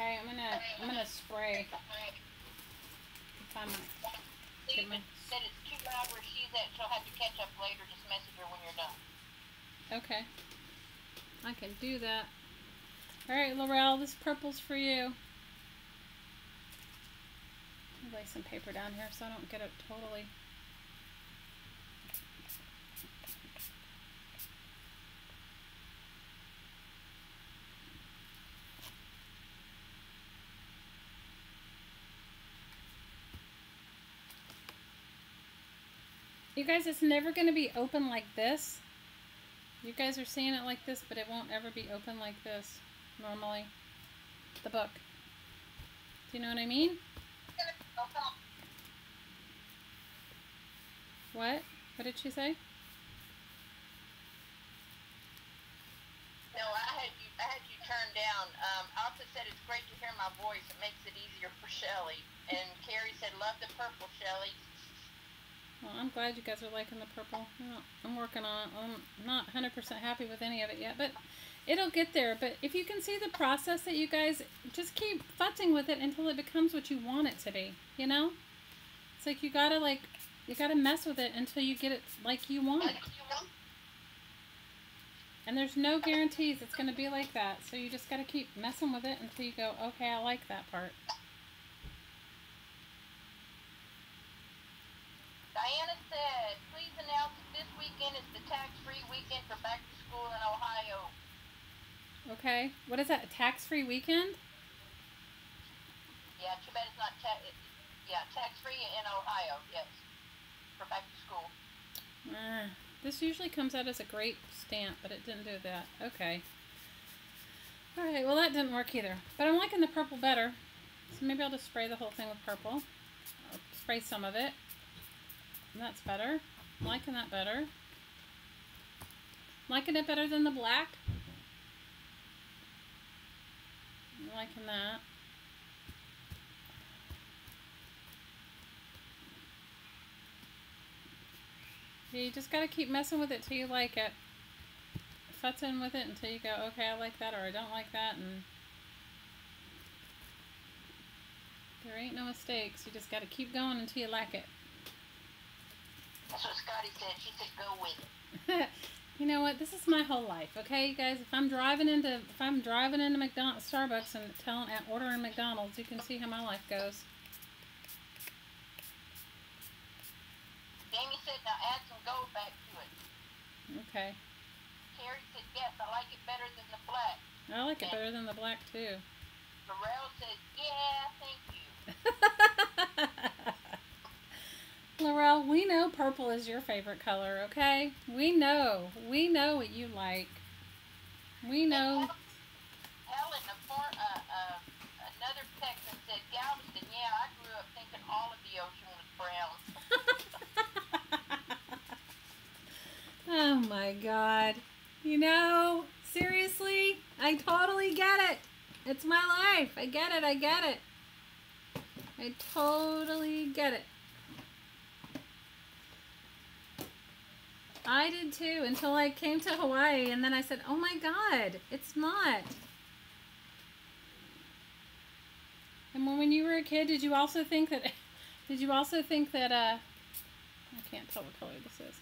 S1: Okay, I'm gonna I'm gonna spray. Find my,
S2: Steve
S1: my-
S2: said it's too loud where she's at. She'll have to catch up later. Just message her when you're done.
S1: okay. I can do that. All right, Laurel, this purple's for you. I'll lay some paper down here so I don't get it totally. Guys, it's never going to be open like this. You guys are seeing it like this, but it won't ever be open like this normally. The book. Do you know what I mean? What? What did she say?
S2: No, I had you. I had you turned down. Um, Alta said it's great to hear my voice. It makes it easier for Shelly. And Carrie said, "Love the purple, Shelly."
S1: Well, I'm glad you guys are liking the purple. Well, I'm working on it. I'm not 100% happy with any of it yet, but it'll get there. But if you can see the process that you guys just keep futzing with it until it becomes what you want it to be, you know? It's like you gotta like you gotta mess with it until you get it like you want it. And there's no guarantees it's gonna be like that. So you just gotta keep messing with it until you go, okay, I like that part.
S2: Diana said, "Please announce that this weekend is the tax-free weekend for back to school in Ohio."
S1: Okay. What is that? A tax-free weekend?
S2: Yeah, too bad it's not ta- it, Yeah, tax-free in Ohio. Yes, for back to school.
S1: Ah, this usually comes out as a grape stamp, but it didn't do that. Okay. Alright, well that didn't work either. But I'm liking the purple better. So maybe I'll just spray the whole thing with purple. I'll spray some of it. That's better. I'm liking that better. I'm Liking it better than the black. I'm liking that. Yeah, you just gotta keep messing with it till you like it. Futzing with it until you go, okay, I like that or I don't like that, and there ain't no mistakes. You just gotta keep going until you like it.
S2: That's what Scotty said. She said, "Go with it." *laughs*
S1: you know what? This is my whole life, okay, you guys. If I'm driving into if I'm driving into McDonald's, Starbucks, and telling and ordering McDonald's, you can see how my life goes.
S2: Jamie said, "Now add some gold back to it."
S1: Okay,
S2: Carrie said, "Yes, I like it better than the black."
S1: I like it better than the black too.
S2: "Yeah, thank you."
S1: Laurel, we know purple is your favorite color, okay? We know. We know what you like. We know.
S2: Helen, a for, uh, uh, another Texan said, Galveston, yeah, I grew up thinking all of the ocean was brown. *laughs*
S1: oh my god. You know, seriously, I totally get it. It's my life. I get it. I get it. I totally get it. I did too until I came to Hawaii and then I said, oh my god, it's not. And when, when you were a kid, did you also think that, *laughs* did you also think that, uh, I can't tell what color this is.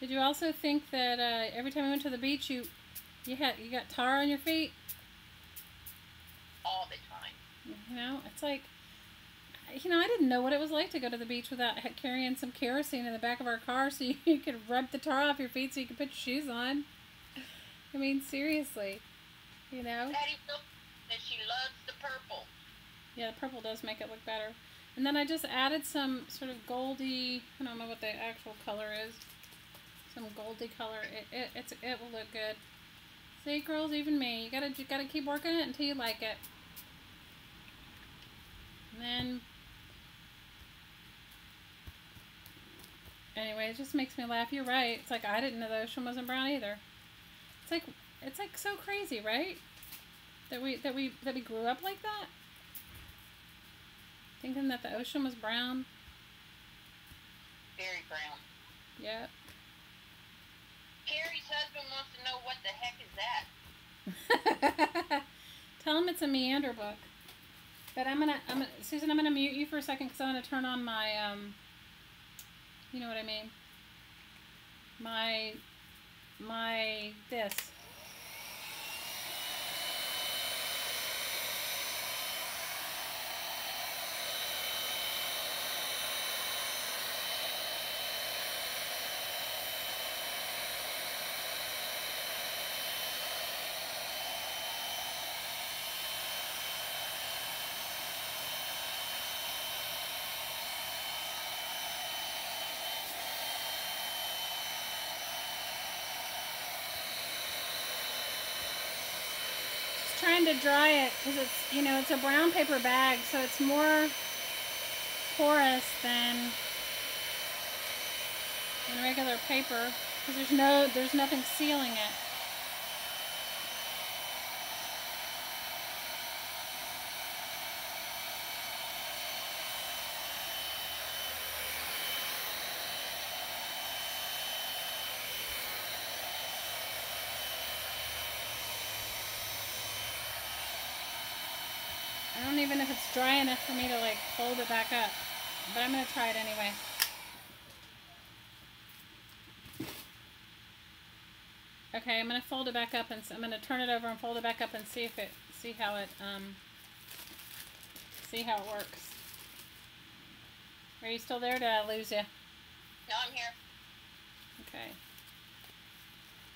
S1: Did you also think that uh, every time we went to the beach, you, you had, you got tar on your feet?
S2: All the time.
S1: You know, it's like, you know, I didn't know what it was like to go to the beach without carrying some kerosene in the back of our car so *laughs* you, could rub the tar off your feet so you could put your shoes on. I mean, seriously, you know?
S2: Patty Phil she loves the purple.
S1: Yeah, the purple does make it look better. And then I just added some sort of goldy, I don't know what the actual color is. Some goldy color. It, it, it's, it will look good. See, girls, even me, you gotta, you gotta keep working it until you like it. And then, anyway, it just makes me laugh. You're right. It's like I didn't know the ocean wasn't brown either. It's like, it's like so crazy, right? That we, that we, that we grew up like that. Thinking that the ocean was brown.
S2: Very brown.
S1: Yep.
S2: Carrie's husband wants to know what the heck is that. *laughs*
S1: Tell him it's a meander book. But I'm gonna, I'm gonna, Susan, I'm gonna mute you for a second because I'm gonna turn on my, um, you know what I mean? My, my this. trying to dry it because it's, you know, it's a brown paper bag, so it's more porous than, than regular paper because there's no, there's nothing sealing it. Dry enough for me to like fold it back up, but I'm gonna try it anyway. Okay, I'm gonna fold it back up and I'm gonna turn it over and fold it back up and see if it, see how it, um, see how it works. Are you still there? Did I lose you?
S2: No, I'm here.
S1: Okay.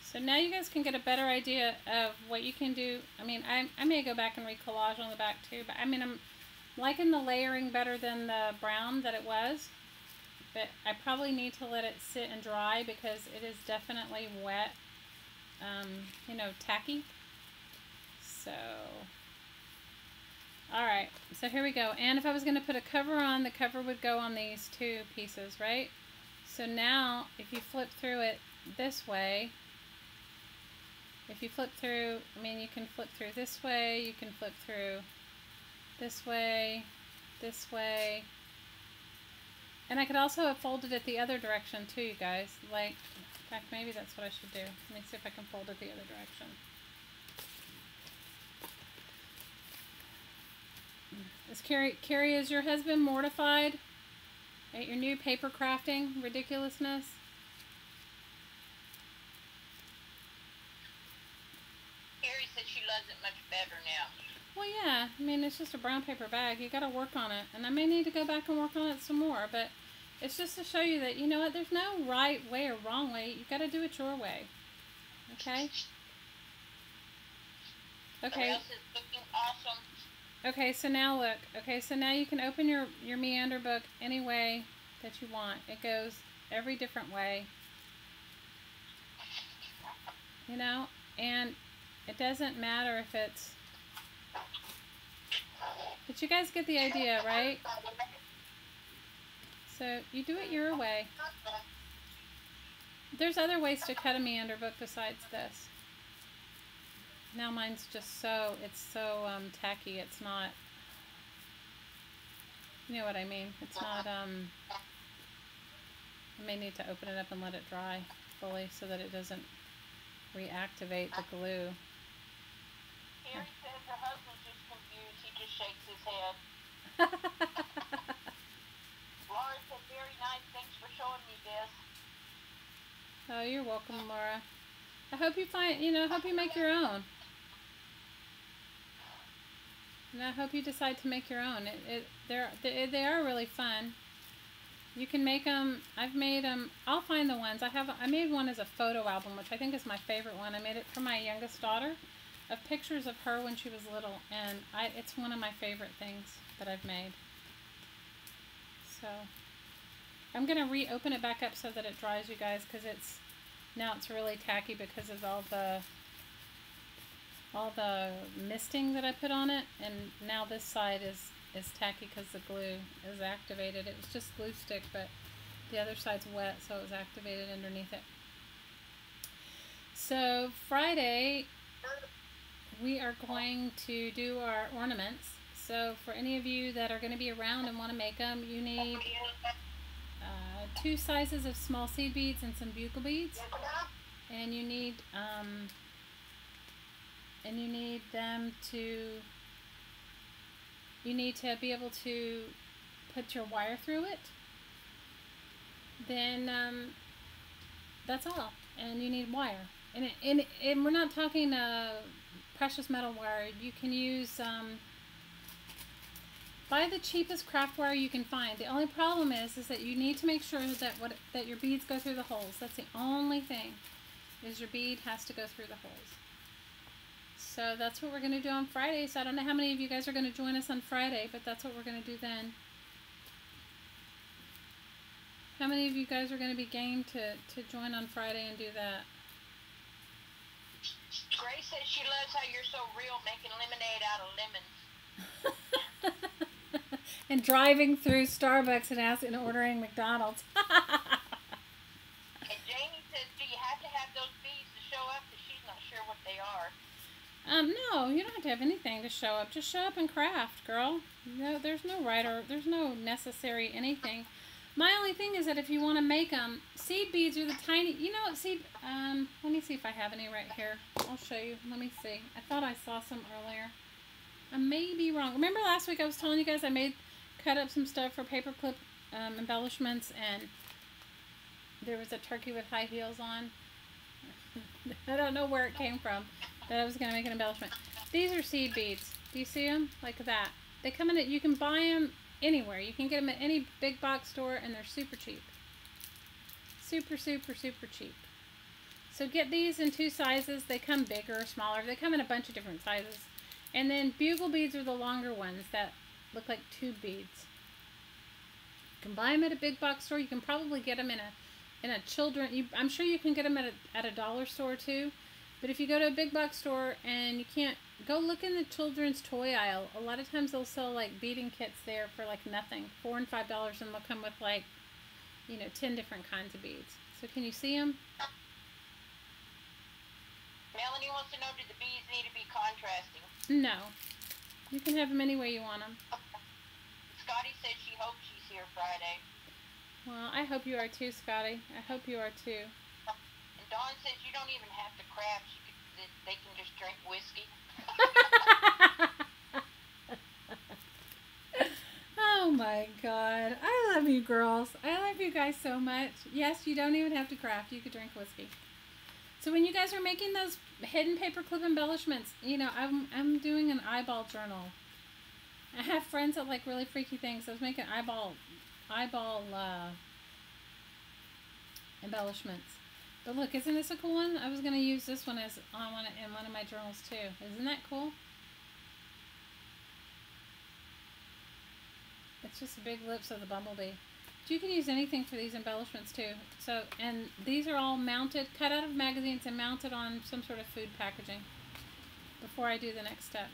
S1: So now you guys can get a better idea of what you can do. I mean, I, I may go back and recollage on the back too, but I mean, I'm liking the layering better than the brown that it was. But I probably need to let it sit and dry because it is definitely wet, um, you know, tacky. So, alright, so here we go. And if I was going to put a cover on, the cover would go on these two pieces, right? So now, if you flip through it this way, if you flip through, I mean, you can flip through this way, you can flip through this way, this way. And I could also have folded it the other direction too, you guys. Like, in fact, maybe that's what I should do. Let me see if I can fold it the other direction. Is Carrie, Carrie, is your husband mortified at your new paper crafting ridiculousness?
S2: Carrie said she loves it much better now.
S1: Well, yeah. I mean, it's just a brown paper bag. You got to work on it, and I may need to go back and work on it some more. But it's just to show you that you know what. There's no right way or wrong way. You got to do it your way. Okay. Okay.
S2: else is looking awesome.
S1: Okay. So now look. Okay. So now you can open your your meander book any way that you want. It goes every different way. You know, and it doesn't matter if it's but you guys get the idea, right? So you do it your way. There's other ways to cut a meander book besides this. Now mine's just so, it's so um, tacky, it's not, you know what I mean? It's not, um, I may need to open it up and let it dry fully so that it doesn't reactivate the glue.
S2: Carrie says her husband's just confused. He just shakes his head. *laughs* Laura said, very nice. Thanks for showing me this.
S1: Oh, you're welcome, Laura. I hope you find, you know, I hope you make your own. And I hope you decide to make your own. It, it, they're, they, they are really fun. You can make them, I've made them, I'll find the ones. I have, I made one as a photo album, which I think is my favorite one. I made it for my youngest daughter of pictures of her when she was little. And I, it's one of my favorite things that I've made. So, I'm going to reopen it back up so that it dries, you guys, because it's, now it's really tacky because of all the all the misting that I put on it and now this side is is tacky because the glue is activated it was just glue stick but the other side's wet so it was activated underneath it so Friday we are going to do our ornaments so for any of you that are going to be around and want to make them you need uh, two sizes of small seed beads and some bugle beads and you need um, and you need them to you need to be able to put your wire through it. Then um, that's all. And you need wire. And, it, and, and we're not talking uh, precious metal wire. You can use, um, buy the cheapest craft wire you can find. The only problem is, is that you need to make sure that what that your beads go through the holes. That's the only thing, is your bead has to go through the holes. So that's what we're going to do on Friday. So I don't know how many of you guys are going to join us on Friday, but that's what we're going to do then. How many of you guys are going to be game to, to join on Friday and do that?
S2: Grace says she loves how you're so real, making lemonade out of lemons. *laughs*
S1: and driving through Starbucks and asking and ordering McDonald's. *laughs*
S2: and Jamie says, do you have to have those beads to show up? Because she's not sure what they are.
S1: Um, no, you don't have to have anything to show up. Just show up and craft, girl. No, there's no right or there's no necessary anything. My only thing is that if you want to make them, seed beads are the tiny, you know, what seed, um, let me see if I have any right here. I'll show you. Let me see. I thought I saw some earlier. I may be wrong. Remember last week I was telling you guys I made, cut up some stuff for paperclip um, embellishments and there was a turkey with high heels on. *laughs* I don't know where it came from that I was going to make an embellishment. These are seed beads. Do you see them? Like that. They come in. You can buy them anywhere. You can get them at any big box store and they're super cheap. Super, super, super cheap. So get these in two sizes. They come bigger or smaller. They come in a bunch of different sizes. And then bugle beads are the longer ones that look like tube beads. You can buy them at a big box store. You can probably get them in a in a children. You, I'm sure you can get them at a, at a dollar store too. But if you go to a big box store and you can't, go look in the children's toy aisle. A lot of times they'll sell like beading kits there for like nothing, four and five dollars, and they'll come with like, you know, ten different kinds of beads. So can you see them?
S2: Melanie wants to know, do the beads need to be contrasting?
S1: No. You can have them any way you want them.
S2: Scotty says she hopes she's here Friday.
S1: Well, I hope you are too, Scotty. I hope you are too.
S2: Dawn says you don't even have to craft. Can, they can just drink whiskey. *laughs*
S1: oh my god. I love you girls. I love you guys so much. Yes, you don't even have to craft. You could drink whiskey. So when you guys are making those hidden paperclip embellishments, you know, I'm, I'm doing an eyeball journal. I have friends that like really freaky things. I was making eyeball eyeball uh, embellishments. But look, isn't this a cool one? I was going to use this one as on one in one of my journals too. Isn't that cool? It's just the big lips of the bumblebee. You can use anything for these embellishments too. So, and these are all mounted, cut out of magazines and mounted on some sort of food packaging before I do the next step.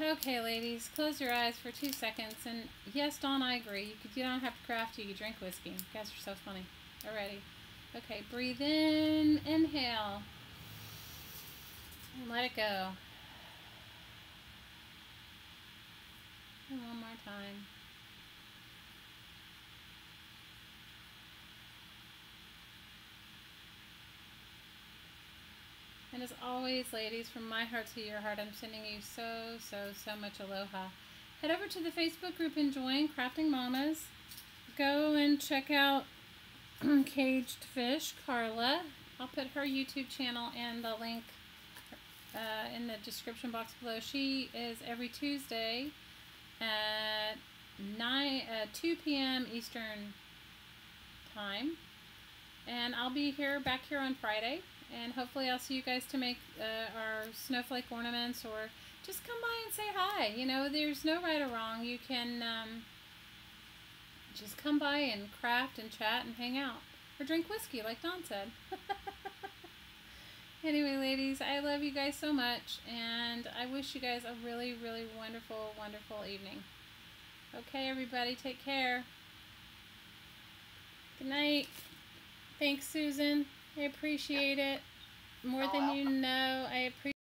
S1: Okay, ladies, close your eyes for two seconds. And yes, Dawn, I agree. You, could, you don't have to craft, you could drink whiskey. You guys are so funny already. Okay, breathe in, inhale, and let it go. And one more time. And as always, ladies, from my heart to your heart, I'm sending you so, so, so much aloha. Head over to the Facebook group and join Crafting Mamas. Go and check out Kaged Fish, Carla. I'll put her YouTube channel and the link uh, in the description box below. She is every Tuesday at 9, uh, 2 p.m. Eastern Time. And I'll be here back here on Friday. And hopefully I'll see you guys to make uh, our snowflake ornaments or just come by and say hi. You know, there's no right or wrong. You can... Um, just come by and craft and chat and hang out. Or drink whiskey, like Dawn said. *laughs* anyway, ladies, I love you guys so much, and I wish you guys a really, really wonderful, wonderful evening. Okay, everybody, take care. Good night. Thanks, Susan. I appreciate it more than you know. I appreciate